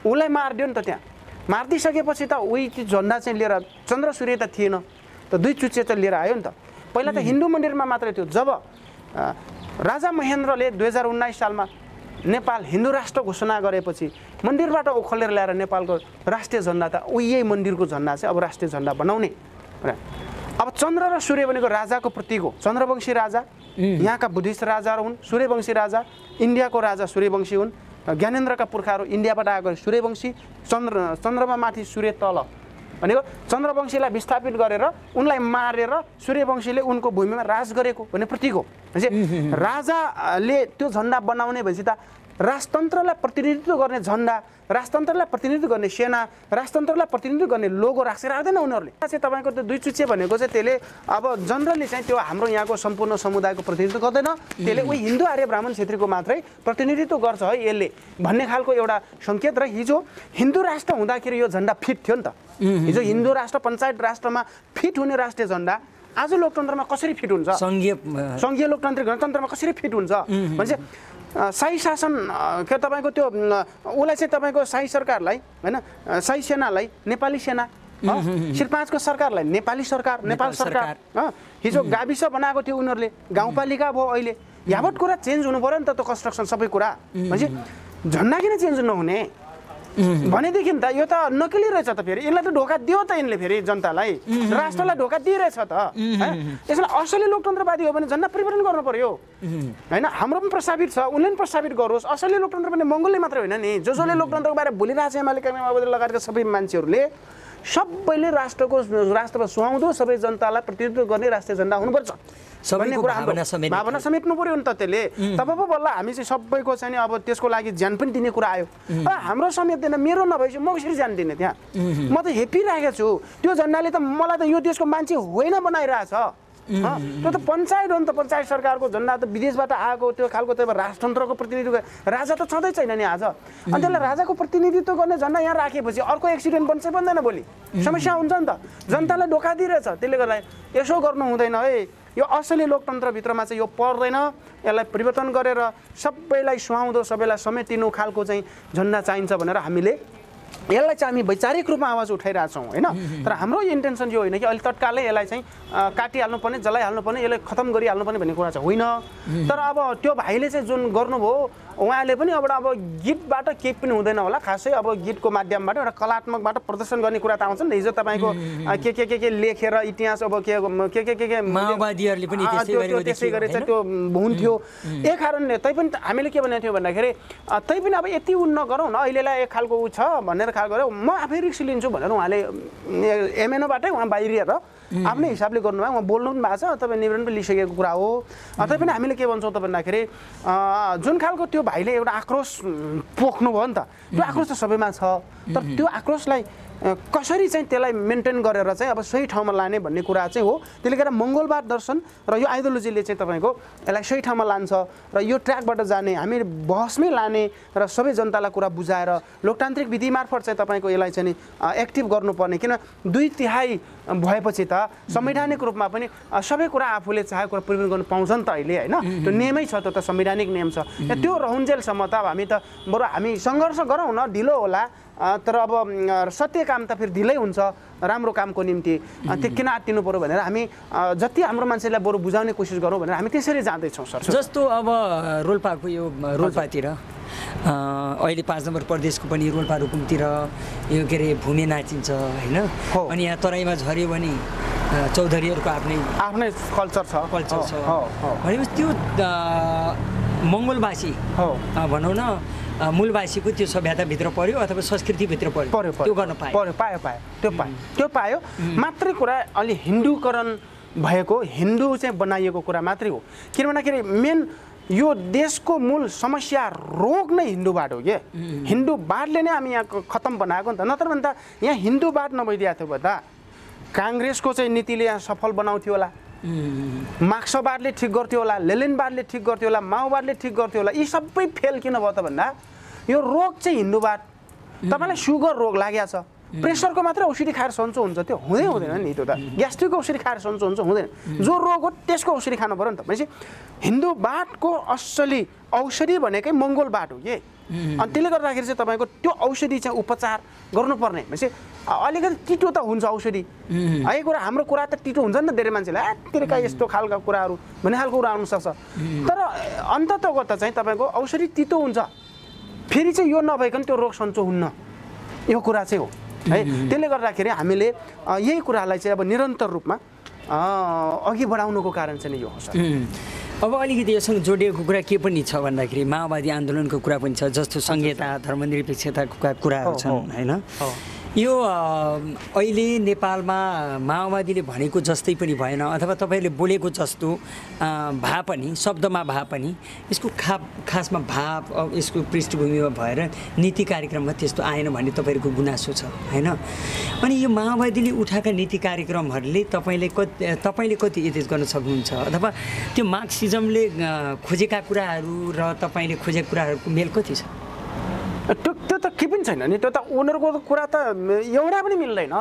उसलाई मारिदियो नि त त्यहाँ। मारिदिइसकेपछि त उही त्यो झन्डा चाहिँ लिएर चन्द्र सूर्य त थिएन। त दुई चुच्चे त लिएर आयो नि त। पहिला त हिन्दू मन्दिरमा मात्रै थियो। जब राजा महेन्द्रले दुई हजार उन्नाइस सालमा नेपाल हिन्दू राष्ट्र घोषणा गरेपछि मन्दिरबाट उखलेर ल्याएर नेपालको राष्ट्रिय झन्डा त यही मन्दिरको झन्डा चाहिँ अब राष्ट्रिय झन्डा बनाउने। अब चन्द्र र सूर्य भनेको राजाको प्रतीक हो चन्द्रवंशी राजा यहाँका बुद्धिस्ट राजाहरू हुन् सूर्यवंशी राजा इन्डियाको राजा सूर्यवंशी हुन् ज्ञानेन्द्रका पुर्खाहरू इन्डियाबाट आएको सूर्यवंशी चन्द्र चन्द्रमा माथि सूर्य तल भनेको चन्द्रवंशीलाई विस्थापित गरेर उनलाई मारेर सूर्यवंशीले उनको भूमिमा राज गरेको भन्ने प्रतीक हो। भनेपछि राजाले त्यो झन्डा बनाउने भएपछि त राजतन्त्रलाई प्रतिनिधित्व गर्ने झन्डा राजतन्त्रलाई प्रतिनिधित्व गर्ने सेना राजतन्त्रलाई प्रतिनिधित्व गर्ने लोगो राखेर राख्दैन उनीहरूले। चाहिँ तपाईँको त्यो दुई चुच्चे भनेको चाहिँ त्यसले अब जनरली चाहिँ त्यो हाम्रो यहाँको सम्पूर्ण समुदायको प्रतिनिधित्व गर्दैन। त्यसले उही हिन्दू आर्य ब्राह्मण क्षेत्रीको मात्रै प्रतिनिधित्व गर्छ है यसले। भन्ने खालको एउटा सङ्केत र हिजो हिन्दू राष्ट्र हुँदाखेरि यो झन्डा फिट थियो नि त। हिजो हिन्दू राष्ट्र पञ्चायत राष्ट्रमा फिट हुने राष्ट्रिय झन्डा आज लोकतन्त्रमा कसरी फिट हुन्छ? सङ्घीय सङ्घीय लोकतान्त्रिक गणतन्त्रमा कसरी फिट हुन्छ? भने चाहिँ शाही शासन के तपाईँको त्यो उसलाई चाहिँ तपाईँको शाही सरकारलाई होइन शाही सेनालाई नेपाली सेना श्री पाँचको सरकारलाई नेपाली सरकार नेपाल सरकार हिजो गाविस बनाएको थियो उनीहरूले गाउँपालिका भयो अहिले यावत कुरा चेन्ज हुनु पऱ्यो नि त त्यो कन्स्ट्रक्सन सबै कुरा। भनेपछि झन्डा किन चेन्ज नहुने? भनेदेखि त यो त नक्कली रहेछ त फेरि। यसलाई त ढोका दियो त यिनले फेरि जनतालाई। राष्ट्रलाई ढोका दिइरहेछ त? यसलाई असली लोकतन्त्रवादी हो भने झन्डा परिवर्तन गर्नु पर्यो। होइन? हाम्रो पनि प्रस्तावित छ उनले पनि प्रस्तावित गरोस्। असली लोकतन्त्र पनि मङ्गोलले मात्रै होइन नि। जो जसले लोकतन्त्रको बारे भुलिरहेको छ एमाले माओवादी लगायतका सबै मान्छेहरूले सबैले राष्ट्रको राष्ट्रमा सुहाउँदो सबै जनतालाई प्रतिनिधित्व गर्ने राष्ट्रिय झन्डा हुनुपर्छ। भन्ने कुरा भावना समेट्ने पर्यो नि त त्यसले। तब पो बल्ल हामी चाहिँ सबैको चाहिँ अब त्यसको लागि ज्यान पनि दिने कुरा आयो। अब हाम्रो समेट्दैन मेरो नभएपछि म कसरी ज्यान दिने त्यहाँ? म त हेपिरहेको छु। त्यो झन्डाले त मलाई त यो देशको मान्छे होइन बनाइरहेछ। त्यो त पञ्चायत हो नि त पञ्चायत सरकारको झन्डा त विदेशबाट आएको त्यो खालको त राजतन्त्रको प्रतिनिधित्व राजा त छँदै छैन नि आज। अनि त्यसलाई राजाको प्रतिनिधित्व गर्ने झन्डा यहाँ राखेपछि अर्को एक्सिडेन्ट बन्छ बन्दैन भोलि। समस्या हुन्छ नि त। जनतालाई धोका दिइरहेछ। त्यसले गर्दा यसो गर्नु हुँदैन है। यो असली लोकतन्त्रभित्रमा चाहिँ यो पर्दैन। यसलाई परिवर्तन गरेर सबैलाई सुहाउँदो सबैलाई समेटिनु खालको चाहिँ झन्डा चाहिन्छ भनेर हामीले यसलाई चाहिँ हामी वैचारिक रूपमा आवाज उठाइरहेछौँ होइन? तर हाम्रो इन्टेन्सन यो होइन कि अहिले तत्कालै यसलाई चाहिँ अँ, काटिहाल्नु पर्ने जलाइहाल्नु पर्ने यसलाई खतम गरिहाल्नु पर्ने भन्ने कुरा चाहिँ होइन। तर अब त्यो भाइले चाहिँ जुन गर्नुभयो उहाँले पनि अब अब गीतबाट केही पनि हुँदैन होला खासै अब गीतको माध्यमबाट एउटा कलात्मकबाट प्रदर्शन गर्ने कुरा त आउँछ नि त। हिजो तपाईँको के के के के लेखेर इतिहास अब के के के के के माओवादीहरूले पनि त्यसै देखियो, गरे चाहिँ होइन? त्यो हुन्थ्यो यही कारणले तैपनि हामीले के भनेको थियो भन्दाखेरि तैपनि अब यति उ नगरौँ न अहिलेलाई एक खालको ऊ छ भनेर खालको गऱ्यो म आफै रिक्स लिन्छु भनेर उहाँले एमएनओबाटै उहाँ बाहिरिएर आफ्नै हिसाबले गर्नुभयो उहाँ बोल्नु पनि भएको छ तपाईँ निवेदन पनि लिइसकेको कुरा हो। तैपनि हामीले के भन्छौँ त भन्दाखेरि जुन खालको त्यो भाइले एउटा आक्रोश पोख्नुभयो नि त त्यो आक्रोश त सबैमा छ। तर त्यो आक्रोशलाई कसरी चाहिँ त्यसलाई मेन्टेन गरेर चाहिँ अब सही ठाउँमा लाने भन्ने कुरा चाहिँ हो। त्यसले गर्दा मङ्गलबार दर्शन र यो आइडियोलोजीले चाहिँ तपाईँको यसलाई सही ठाउँमा लान्छ र यो ट्र्याकबाट जाने हामी बहसमै लाने र सबै जनतालाई कुरा बुझाएर लोकतान्त्रिक विधि मार्फत चाहिँ तपाईँको यसलाई चाहिँ एक्टिभ गर्नुपर्ने। किन दुई तिहाई भएपछि त संवैधानिक रूपमा पनि सबै कुरा आफूले चाहेको कुरा परिवर्तन गर्नु पाउँछ नि त अहिले होइन? त्यो नियमै छ त्यो त संवैधानिक नियम छ। त्यो रहन्जेलसम्म त अब हामी त बरु हामी सङ्घर्ष गरौँ न ढिलो होला। तर अब सत्य काम त फेरि ढिलै हुन्छ राम्रो कामको निम्ति। त्यो किन आत्तिनु पऱ्यो भनेर हामी जति हाम्रो मान्छेलाई बरु बुझाउने कोसिस गरौँ भनेर हामी त्यसरी जाँदैछौँ सर। जस्तो अब रोल्पाको यो रोल्पातिर अहिले पाँच नम्बर प्रदेशको पनि रोल्पा रुकुमतिर यो के अरे भूमि नाचिन्छ होइन। अनि यहाँ तराईमा झऱ्यो भने चौधरीहरूको आफ्नै आफ्नै कल्चर छ। कल्चर छ। भनेपछि त्यो मङ्गोलवासी भनौँ न मूलवासीको त्यो सभ्यताभित्र पर्यो अथवा संस्कृतिभित्र पर्यो? पर्यो त्यो गर्न पायो। पर्यो पायो पायो। त्यो पायो। त्यो पायो। मात्रै कुरा अलि हिन्दूकरण भएको हिन्दू चाहिँ बनाइएको कुरा मात्रै हो। किन भन्दाखेरि मेन यो देशको मूल समस्या रोग नै हिन्दूबाट हो क्या हिन्दूवादले नै हामी यहाँ खतम बनाएको नि त। नत्र भने त यहाँ हिन्दूवाद नभइदिएको थियो भने त काङ्ग्रेसको चाहिँ नीतिले यहाँ सफल बनाउँथ्यो होला। मार्क्सवादले ठिक गर्थ्यो होला लेलिनवादले ठिक गर्थ्यो होला माओवादले ठिक गर्थ्यो होला यी सबै फेल किन भयो त भन्दा यो रोग चाहिँ हिन्दूवाद। तपाईँलाई सुगर रोग लागेको छ। प्रेसरको मात्रै औषधि खाएर सन्चो हुन्छ त्यो। हुँदै हुँदैन नि त्यो त। ग्यास्ट्रिकको औषधि खाएर सन्चो हुन्छ हुँदैन। जो रोग हो त्यसको औषधि खानु पऱ्यो नि त। भनेपछि हिन्दूवादको असली औषधि भनेकै मङ्गोलवाद हो कि अनि त्यसले गर्दाखेरि चाहिँ तपाईँको त्यो औषधि चाहिँ उपचार गर्नुपर्ने। भनेपछि अलिकति तितो त हुन्छ औषधि। है कुरा हाम्रो कुरा त तितो हुन्छ नि त धेरै मान्छेलाई। ए तिर्का यस्तो खालका कुराहरू भन्ने खालको कुरा आउनसक्छ। तर अन्ततगत चाहिँ तपाईँको औषधि तितो हुन्छ। फेरि चाहिँ यो नभइकन त्यो रोग सन्चो हुन्न। यो कुरा चाहिँ हो। है त्यसले गर्दाखेरि हामीले यही कुरालाई चाहिँ अब निरन्तर रूपमा अघि बढाउनुको कारण चाहिँ नि यो हो. अब अलिकति योसँग जोडिएको कुरा के पनि छ भन्दाखेरि माओवादी आन्दोलनको कुरा पनि छ जस्तो संहिता धर्मनिरपेक्षताको कुरा- कुराहरू छन्। होइन। यो अहिले नेपालमा माओवादीले भनेको जस्तै पनि भएन अथवा तपाईँहरूले बोलेको जस्तो भए पनि शब्दमा भए पनि यसको खा खासमा भाव यसको पृष्ठभूमिमा भएर नीति कार्यक्रममा त्यस्तो आएन भन्ने तपाईँहरूको गुनासो छ होइन? अनि यो माओवादीले उठाएका नीति कार्यक्रमहरूले तपाईँले कति तपाईँले कति एतेज गर्न सक्नुहुन्छ? अथवा त्यो मार्क्सिजमले खोजेका कुराहरू र तपाईँले खोजेका कुराहरूको मेल कति छ? त्यो त्यो त के पनि छैन नि त्यो त उनीहरूको कुरा त एउटा पनि मिल्दैन।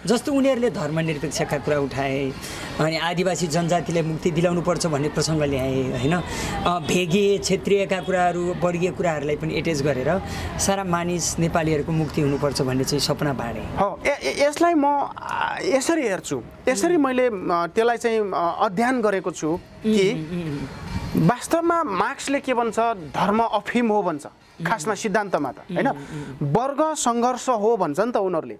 जस्तो उनीहरूले धर्मनिरपेक्षका कुरा उठाए अनि आदिवासी जनजातिलाई मुक्ति दिलाउनुपर्छ भन्ने प्रसङ्ग ल्याए होइन? भेगे क्षेत्रीयका कुराहरू वर्गीय कुराहरूलाई पनि एटेच गरेर सारा मानिस नेपालीहरूको मुक्ति हुनुपर्छ भन्ने चाहिँ सपना बाँडे। हो यसलाई म यसरी हेर्छु। यसरी मैले त्यसलाई चाहिँ अध्ययन गरेको छु कि वास्तवमा मार्क्सले के भन्छ धर्म अफिम हो भन्छ। खासमा सिद्धान्तमा त होइन? वर्ग सङ्घर्ष हो भन्छ नि त उनीहरूले।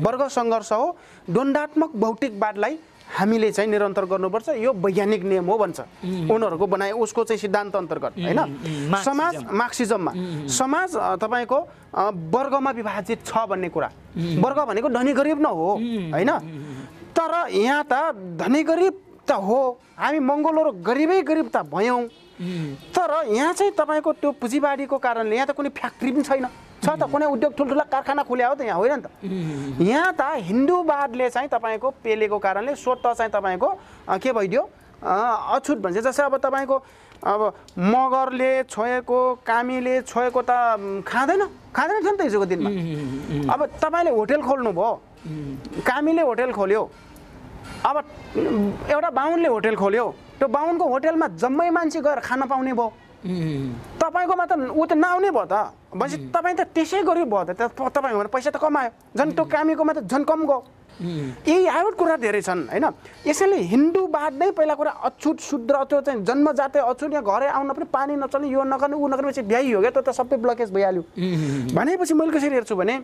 वर्ग सङ्घर्ष हो द्वन्दात्मक भौतिकवादलाई हामीले चाहिँ निरन्तर गर्नुपर्छ यो वैज्ञानिक नियम हो भन्छ। उनीहरूको बनाए उसको चाहिँ सिद्धान्त अन्तर्गत होइन। समाज मार्क्सिजममा। समाज तपाईँको वर्गमा विभाजित छ भन्ने कुरा। वर्ग भनेको धनी गरिब न हो होइन? तर यहाँ त धनी गरिब त हो। हामी मङ्गोलहरू गरिबै गरिब त भयौँ। तर यहाँ चाहिँ तपाईँको त्यो पुँजीबारीको कारणले यहाँ त कुनै फ्याक्ट्री पनि छैन। छ त कुनै उद्योग ठुल्ठुला कारखाना खुल्या हो त यहाँ होइन नि त। यहाँ त हिन्दूवादले चाहिँ तपाईँको पेलेको कारणले स्वत चाहिँ तपाईँको के भइदियो अँ, अछुट भन्छ। जस्तै अब तपाईँको अब मगरले छोएको कामीले छोएको त खाँदैन खाँदैन थियो नि त हिजोको दिनमा। अब तपाईँले होटेल खोल्नुभयो। कामीले होटेल खोल्यो। अब एउटा बाहुनले होटेल खोल्यो। त्यो बाहुनको होटेलमा जम्मै मान्छे गएर खान पाउने भयो। तपाईँकोमा त ऊ त नआउने भयो त। भनेपछि तपाईँ त त्यसै गरी भयो त। त्यो तपाईँकोमा पैसा त कमायो। झन् त्यो कामीकोमा त झन् कम गयो। यही आउट कुरा धेरै छन् होइन? यसैले हिन्दूवाद नै पहिला कुरा अछुट शुद्र अछुट चाहिँ जन्मजातै अछुट यहाँ घरै आउन पनि पानी नचल्ने यो नगर्ने ऊ नगर्ने पछि भ्याइयो क्या? त्यो त सबै ब्लकेज भइहाल्यो। भनेपछि मैले कसरी हेर्छु भने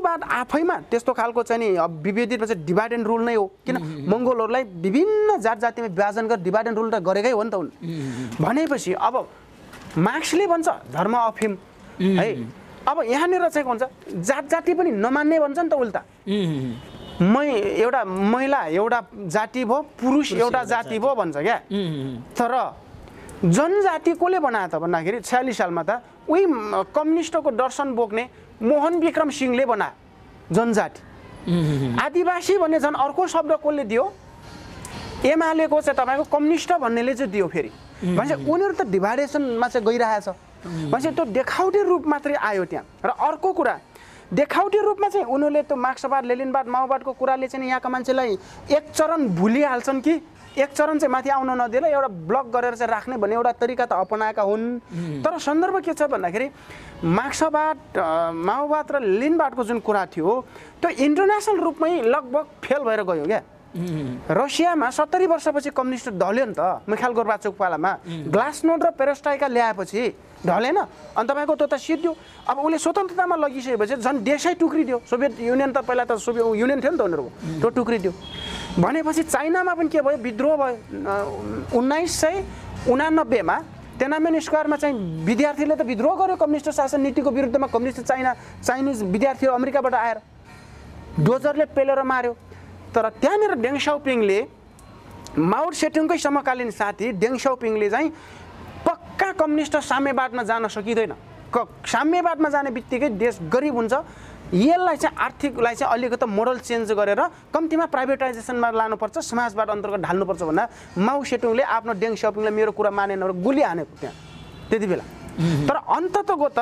हिन्दूवाद आफैमा त्यस्तो खालको चाहिँ नि अब विभेदित चाहिँ डिभाइड एन्ड रुल नै हो। किन? मङ्गोलहरूलाई विभिन्न जात जातिमा विभाजन गरेर डिभाइड एन्ड रुल त गरेकै हो नि त उन भनेपछि अब मार्क्सले भन्छ धर्म अफिम है? अब यहाँनिर चाहिँ के भन्छ जात जाति पनि नमान्ने भन्छ नि त उल्टा। मै एउटा महिला एउटा जाति भयो पुरुष एउटा जाति। भयो भन्छ क्या। तर जनजाति कसले बनायो त भन्दाखेरि छयालिस सालमा त उही कम्युनिस्टको दर्शन बोक्ने मोहन विक्रम सिंहले बनायो जनजाति। आदिवासी भन्ने झन् अर्को शब्द कसले दियो? एमालेको चाहिँ तपाईँको कम्युनिस्ट भन्नेले चाहिँ दियो फेरि। भनेपछि उनीहरू त डिभाइडेसनमा चाहिँ गइरहेछ। भनेपछि त्यो देखाउटे रूप मात्रै आयो त्यहाँ। र अर्को कुरा देखाउटे रूपमा चाहिँ उनीहरूले त्यो मार्क्सवाद लेलिनवाद माओवादको कुराले चाहिँ यहाँका मान्छेलाई एक चरण भुलिहाल्छन् कि? एक चरण चाहिँ माथि आउन नदिएर एउटा ब्लक गरेर चाहिँ राख्ने भन्ने एउटा तरिका त अपनाएका हुन्। तर सन्दर्भ के छ भन्दाखेरि मार्क्सवाद माओवाद र लेनिनवादको जुन कुरा थियो त्यो इन्टरनेसनल रूपमै लगभग फेल भएर गयो क्या। रसियामा सत्तरी वर्षपछि कम्युनिस्ट ढल्यो नि त मिखाइल गोर्बाचोक पालामा ग्लासनोड र पेरोस्टाइका ल्याएपछि ढलेन। अनि तपाईँको त्यो त सिद्धियो। अब उसले स्वतन्त्रतामा लगिसकेपछि झन् देशै टुक्रिदियो। सोभियत युनियन त पहिला त सोभियत युनियन थियो नि त उनीहरूको। त्यो टुक्रिदियो। भनेपछि चाइनामा पनि के भयो? विद्रोह भयो। उन्नाइस सय उनानब्बेमा तेनामेन स्क्वायरमा चाहिँ विद्यार्थीले त विद्रोह गर्यो कम्युनिस्ट शासन नीतिको विरुद्धमा। कम्युनिस्ट चाइना चाइनिज विद्यार्थीहरू अमेरिकाबाट आएर डोजरले पेलेर मार्यो। तर त्यहाँनिर डेङ साउपिङले माउट सेटुङकै समकालीन साथी डेङ साउपिङले चाहिँ पक्का कम्युनिस्ट साम्यवादमा जान सकिँदैन। क साम्यवादमा जाने बित्तिकै देश गरिब हुन्छ। यसलाई चाहिँ आर्थिकलाई चाहिँ अलिकति मोडल चेन्ज गरेर कम्तीमा प्राइभेटाइजेसनमा लानुपर्छ समाजवाद अन्तर्गत ढाल्नुपर्छ भन्दा माउ सेटुङले आफ्नो डेङ साउपिङलाई मेरो कुरा मानेन र गुली हानेको त्यहाँ त्यति बेला। तर अन्ततको त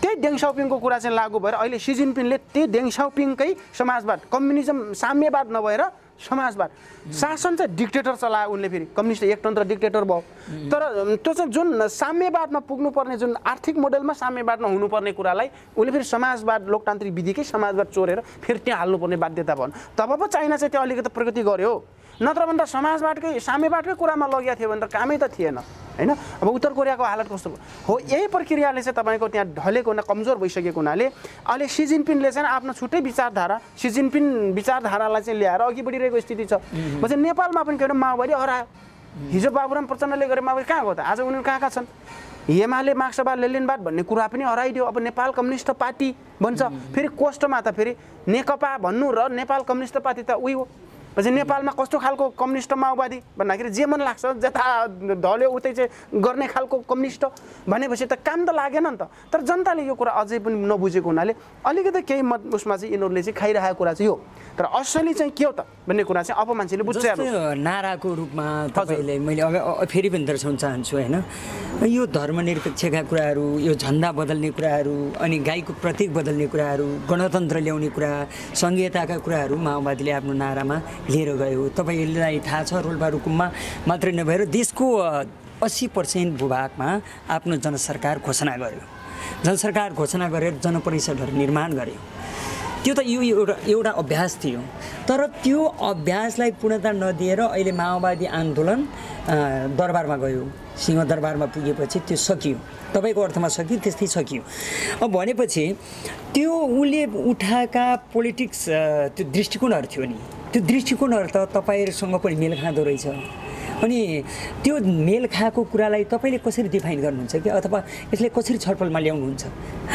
त्यही डेङ साउपिङको कुरा चाहिँ लागू भएर अहिले सी जिनपिङले त्यही डेङ साउपिङकै समाजवाद कम्युनिजम साम्यवाद नभएर समाजवाद शासन चाहिँ डिक्टेटर चलायो उनले फेरि। कम्युनिस्ट एकतन्त्र डिक्टेटर भयो। तर त्यो चाहिँ जुन साम्यवादमा पुग्नुपर्ने जुन आर्थिक मोडेलमा साम्यवादमा हुनुपर्ने कुरालाई उसले फेरि समाजवाद लोकतान्त्रिक विधिकै समाजवाद चोरेर फेरि त्यहाँ हाल्नुपर्ने बाध्यता भयो तब पो चाइना चाहिँ त्यहाँ अलिकति प्रगति गर्यो। नत्र भने त समाजवादकै साम्यवादकै कुरामा लगेको थियो भने त कामै त थिएन होइन? अब उत्तर कोरियाको हालत कस्तो भयो? हो यही प्रक्रियाले चाहिँ तपाईँको त्यहाँ ढलेको हुना कमजोर भइसकेको हुनाले अहिले सी जिनपिङले चाहिँ आफ्नो छुट्टै विचारधारा सी जिनपिङ विचारधारालाई चाहिँ ल्याएर अघि बढिरहेको स्थिति छ। पछि नेपालमा पनि के भने माओवादी हरायो। हिजो बाबुराम प्रचण्डले गरे माओवादी कहाँ गयो त? आज उनीहरू कहाँ कहाँ छन्? एमाले मार्क्सवाद लेलिनवाद भन्ने कुरा पनि हराइदियो। अब नेपाल कम्युनिस्ट पार्टी भन्छ फेरि कोष्टमा त फेरि नेकपा भन्नु र नेपाल कम्युनिस्ट पार्टी त उही हो पछि नेपालमा कस्तो खालको कम्युनिस्ट माओवादी भन्दाखेरि जे मन लाग्छ जता ढल्यो उतै चाहिँ गर्ने खालको कम्युनिस्ट भनेपछि त काम त लागेन नि त। तर जनताले यो कुरा अझै पनि नबुझेको हुनाले अलिकति केही मत उसमा चाहिँ यिनीहरूले चाहिँ खाइरहेको कुरा चाहिँ हो। तर असली चाहिँ के हो त भन्ने कुरा चाहिँ अब मान्छेले बुझ्छ। नाराको रूपमा तपाईँले मैले अघि अ- फेरि पनि दर्शाउन चाहन्छु होइन? यो धर्मनिरपेक्षका कुराहरू यो झन्डा बदल्ने कुराहरू अनि गाईको प्रतीक बदल्ने कुराहरू गणतन्त्र ल्याउने कुरा सङ्घीयताका कुराहरू माओवादीले आफ्नो नारामा लिएर गयो। तपाईँलाई थाहा छ रोल्पा रुकुममा मात्रै नभएर देशको अस्सी पर्सेन्ट भूभागमा आफ्नो जनसरकार घोषणा गर्यो। जनसरकार घोषणा गरेर जनपरिषदहरू निर्माण गर्यो। त्यो त यो एउटा एउटा अभ्यास थियो। तर त्यो अभ्यासलाई पूर्णता नदिएर अहिले माओवादी आन्दोलन दरबारमा गयो। सिंहदरबारमा पुगेपछि त्यो सकियो। तपाईँको अर्थमा सकियो त्यस्तै सकियो। अब भनेपछि त्यो उसले उठाएका पोलिटिक्स त्यो दृष्टिकोणहरू थियो नि। त्यो दृष्टिकोणहरू त तपाईँहरूसँग पनि मेल खाँदो रहेछ। अनि त्यो मेल खाएको कुरालाई तपाईँले कसरी डिफाइन गर्नुहुन्छ कि? अथवा यसले कसरी छलफलमा ल्याउनुहुन्छ?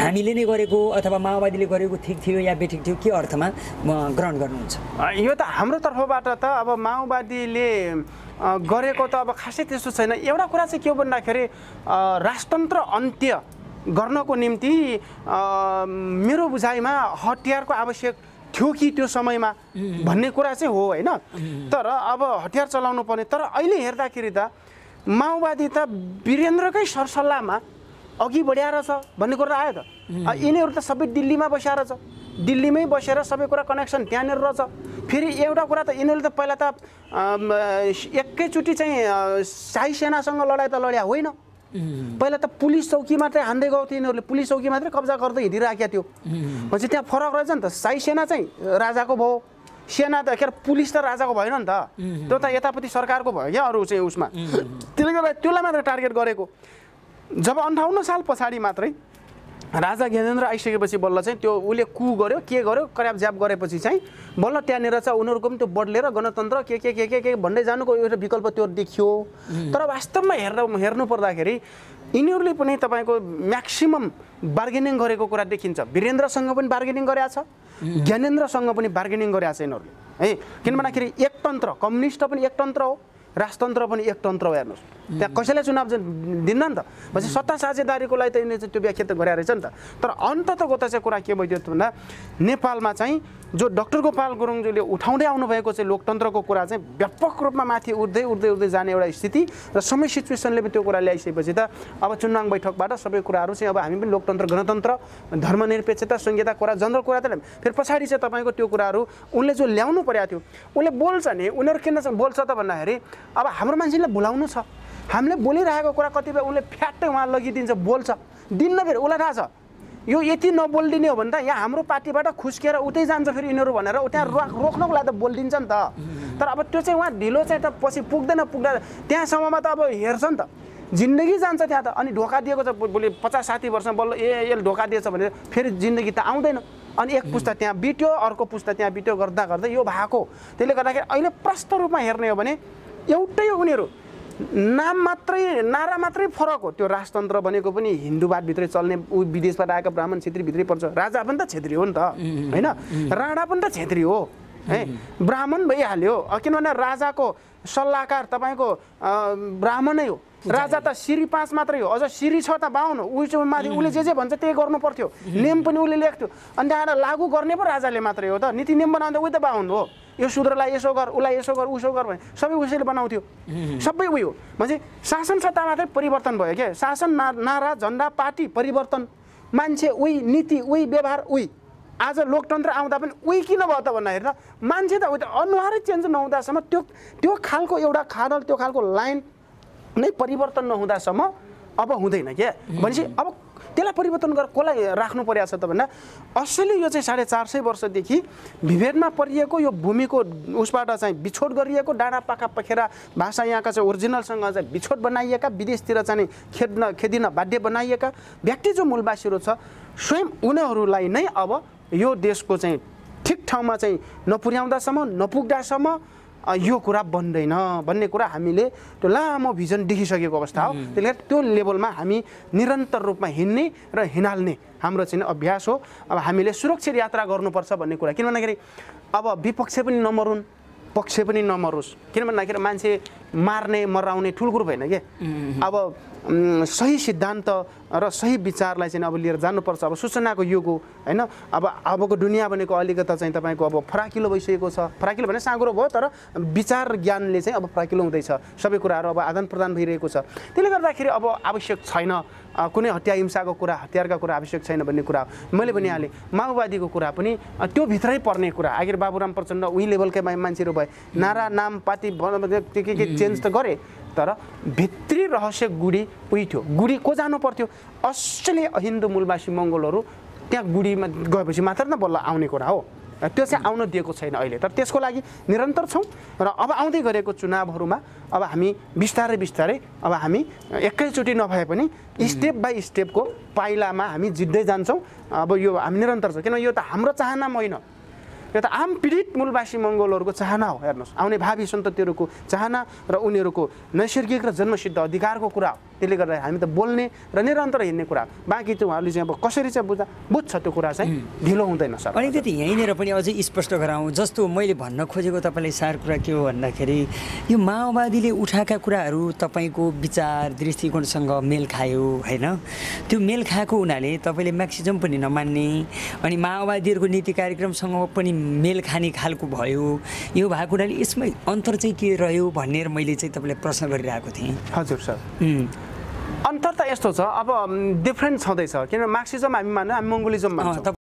हामीले नै गरेको अथवा माओवादीले गरेको ठिक थियो या बेठिक थियो के अर्थमा ग्रहण गर्नुहुन्छ? यो त हाम्रो तर्फबाट त अब माओवादीले गरेको त अब खासै त्यस्तो छैन। एउटा कुरा चाहिँ के हो भन्दाखेरि राजतन्त्र अन्त्य गर्नको निम्ति मेरो बुझाइमा हतियारको आवश्यक थियो कि त्यो समयमा? भन्ने कुरा चाहिँ हो होइन? तर अब हतियार चलाउनु पर्ने। तर अहिले हेर्दाखेरि त माओवादी त वीरेन्द्रकै सरसल्लाहमा अघि बढाएर छ भन्ने कुरा आयो त। यिनीहरू त सबै दिल्लीमा बसेर छ। दिल्लीमै बसेर सबै कुरा कनेक्सन त्यहाँनिर रहेछ। फेरि एउटा कुरा त यिनीहरूले त पहिला त एकैचोटि चाहिँ शाही सेनासँग लडाइँ त लड्या होइन। पहिला त पुलिस चौकी मात्रै हान्दै गएको थियो यिनीहरूले पुलिस चौकी मात्रै कब्जा गर्दै हिँडिराखेको थियो। भनेपछि त्यहाँ फरक रहेछ नि त। शाही सेना चाहिँ राजाको भयो सेना त के अरे पुलिस त राजाको भएन नि त। त्यो त यतापट्टि सरकारको भयो क्या अरू चाहिँ उसमा। त्यसले गर्दा त्यसलाई मात्र टार्गेट गरेको। जब अन्ठाउन्न साल पछाडि मात्रै राजा ज्ञानेन्द्र आइसकेपछि बल्ल चाहिँ त्यो उसले कु गर्यो के गर्यो कर्याप ज्याप गरेपछि चाहिँ बल्ल त्यहाँनिर चाहिँ उनीहरूको पनि त्यो बदलेर गणतन्त्र के के के के के भन्दै जानुको एउटा विकल्प त्यो देखियो। तर वास्तवमा हेर्दा हेर्नु पर्दाखेरि यिनीहरूले पनि तपाईँको म्याक्सिमम् बार्गेनिङ गरेको कुरा देखिन्छ। वीरेन्द्रसँग पनि बार्गेनिङ गरेका छ ज्ञानेन्द्रसँग पनि बार्गेनिङ गरेका छ यिनीहरूले। है किन भन्दाखेरि एकतन्त्र कम्युनिस्ट पनि एकतन्त्र हो। राजतन्त्र पनि एकतन्त्र हो हेर्नुहोस्। त्यहाँ कसैलाई चुनाव दिन्न नि त? भनेपछि सत्ता साझेदारीको लागि त यिनीहरूले चाहिँ त्यो व्याख्या त गरे रहेछ नि त। तर अन्ततको त चाहिँ कुरा के भइदियो त भन्दा नेपालमा चाहिँ जो डक्टर गोपाल गुरुङज्यूले उठाउँदै आउनुभएको चाहिँ लोकतन्त्रको कुरा चाहिँ व्यापक रूपमा माथि उठ्दै उठ्दै उठ्दै जाने एउटा स्थिति र समय सिचुएसनले पनि त्यो कुरा ल्याइसकेपछि त अब चुनाव बैठकबाट सबै कुराहरू चाहिँ अब हामी पनि लोकतन्त्र गणतन्त्र धर्मनिरपेक्षता संहिता कुरा जनरल कुरा त फेरि पछाडि चाहिँ तपाईँको त्यो कुराहरू उनले जो ल्याउनु परेको थियो उसले बोल्छ नि उनीहरू किन बोल्छ त भन्दाखेरि अब हाम्रो मान्छेले बोलाउनु छ। हामीले बोलिरहेको कुरा कतिपय उसले फ्याट्टै उहाँ लगिदिन्छ बोल्छ। दिन्न फेरि उसलाई थाहा छ। यो यति नबोलिदिने हो भने त यहाँ हाम्रो पार्टीबाट खुस्किएर उतै जान्छ फेरि यिनीहरू भनेर ऊ त्यहाँ रोक रोक्नको लागि त बोलिदिन्छ नि त। तर अब त्यो चाहिँ उहाँ ढिलो चाहिँ त पछि पुग्दैन पुग्दैन। त्यहाँसम्ममा त अब हेर्छ नि त। जिन्दगी जान्छ त्यहाँ त। अनि ढोका दिएको छ भोलि पचास साठी वर्ष बल्ल ए यसले ढोका दिएछ भने फेरि जिन्दगी त आउँदैन। अनि एक पुस्ता त्यहाँ बिट्यो अर्को पुस्ता त्यहाँ बिट्यो गर्दा गर्दा यो भएको। त्यसले गर्दाखेरि अहिले प्रष्ट रूपमा हेर्ने हो भने एउटै हो उनीहरू। नाम मात्रै नारा मात्रै फरक हो। त्यो राजतन्त्र भनेको पनि हिन्दूवादभित्रै चल्ने ऊ विदेशबाट आएको ब्राह्मण छेत्री भित्रै पर्छ। राजा पनि त छेत्री हो नि त। होइन? राणा पनि त छेत्री हो। है? ब्राह्मण भइहाल्यो। किनभने राजाको सल्लाहकार तपाईँको ब्राह्मणै हो। राजा त सिरी पाँच मात्रै हो। अझ सिरी छ त बाहुन। ऊ चाहिँ माथि उसले जे जे भन्छ त्यही गर्नु पर्थ्यो। नियम पनि उसले लेख्थ्यो। अनि त्यहाँबाट लागू गर्ने पो राजाले मात्रै हो त। नीति नियम बनाउँदा उही त बाहुन हो। यो शूद्रलाई यसो गर उसलाई यसो गर उसो गर भने सबै उसैले बनाउँथ्यो। सबै उयो भनेपछि शासन सत्ता मात्रै परिवर्तन भयो क्या। शासन ना नारा झन्डा पार्टी परिवर्तन। मान्छे उही नीति उही व्यवहार उही। आज लोकतन्त्र आउँदा पनि उही किन भयो त भन्दाखेरि त मान्छे त उही त अनुहारै चेन्ज नहुँदासम्म त्यो त्यो खालको एउटा खाडल त्यो खालको लाइन नै परिवर्तन नहुँदासम्म अब हुँदैन क्या? भनेपछि अब त्यसलाई परिवर्तन गरेर कसलाई राख्नु परेको छ त भन्दा असली यो चाहिँ साढे चार सय वर्षदेखि विभेदमा परिएको यो भूमिको उसबाट चाहिँ बिछोड गरिएको डाँडा पाखा पखेरा भाषा यहाँका चाहिँ ओरिजिनलसँग चाहिँ बिछोड बनाइएका विदेशतिर चाहिँ खेद्न खेदिन बाध्य बनाइएका व्यक्ति जो मूलवासीहरू छ स्वयं उनीहरूलाई नै अब यो देशको चाहिँ ठिक ठाउँमा चाहिँ नपुर्याउँदासम्म नपुग्दासम्म यो कुरा बन्दैन। भन्ने कुरा हामीले त्यो लामो भिजन देखिसकेको अवस्था हो। त्यसले गर्दा त्यो लेभलमा हामी निरन्तर रूपमा हिँड्ने र हिँडाल्ने हाम्रो चाहिँ अभ्यास हो। अब हामीले सुरक्षित यात्रा गर्नुपर्छ भन्ने कुरा। किन भन्दाखेरि अब विपक्ष पनि नमरुन् पक्ष पनि नमरोस्। किन भन्दाखेरि मान्छे मार्ने मराउने ठुलो कुरो भएन के? अब सही सिद्धान्त र सही विचारलाई चाहिँ अब लिएर जानुपर्छ। अब सूचनाको युग हो होइन? अब अबको दुनियाँ भनेको अलिकता चाहिँ तपाईँको अब फराकिलो भइसकेको छ। फराकिलो भने साँगुरो भयो तर विचार ज्ञानले चाहिँ अब फराकिलो हुँदैछ। सबै कुराहरू अब आदान प्रदान भइरहेको छ। त्यसले गर्दाखेरि अब आवश्यक छैन। कुनै हत्या हिंसाको कुरा हतियारका कुरा आवश्यक छैन भन्ने कुरा हो। मैले भनिहालेँ माओवादीको कुरा पनि त्यो भित्रै पर्ने कुरा। आखिर बाबुराम प्रचण्ड उही लेभलकै मान्छेहरू भए। नारा नाम पार्टी के के के चेन्ज त गरे तर भित्री रहस्य गुडी उही थियो। गुडी को जानु पर्थ्यो असली हिन्दू मूलवासी मङ्गोलहरू त्यहाँ गुडीमा गएपछि मात्र न बल्ल आउने कुरा हो। त्यो चाहिँ आउन दिएको छैन अहिले। तर त्यसको लागि निरन्तर छौँ र अब आउँदै गरेको चुनावहरूमा अब हामी बिस्तारै बिस्तारै अब हामी एकैचोटि नभए पनि स्टेप बाई स्टेपको पाइलामा हामी जित्दै जान्छौँ। अब यो हामी निरन्तर छ। किनभने यो त हाम्रो चाहना पनि होइन यो त आम पीडित मूलवासी मङ्गोलहरूको चाहना हो हेर्नुहोस्। आउने भावी सन्ततिहरूको चाहना र उनीहरूको नैसर्गिक र जन्मसिद्ध अधिकारको कुरा हो। त्यसले गर्दा हामी त बोल्ने र निरन्तर हिँड्ने कुरा हो। बाँकी चाहिँ उहाँहरूले चाहिँ अब कसरी चाहिँ बुझ्दा बुझ्छ त्यो कुरा चाहिँ ढिलो हुँदैन सर। अलिकति यहीँनिर पनि अझै स्पष्ट गराउँ जस्तो मैले भन्न खोजेको तपाईँलाई सार कुरा के हो भन्दाखेरि यो माओवादीले उठाएका कुराहरू तपाईँको विचार दृष्टिकोणसँग मेल खायो होइन? त्यो मेल खाएको हुनाले तपाईँले म्याक्सिजम पनि नमान्ने अनि माओवादीहरूको नीति कार्यक्रमसँग पनि मेल खाने खालको भयो। यो भएको हुनाले यसमा अन्तर चाहिँ के रह्यो भनेर मैले चाहिँ तपाईँलाई प्रश्न गरिरहेको थिएँ। हजुर सर। अन्तर त यस्तो छ अब डिफ्रेन्ट छँदैछ। किनभने मार्क्सिजम हामी मान्यो हामी मङ्गोलिजम मान्छौँ।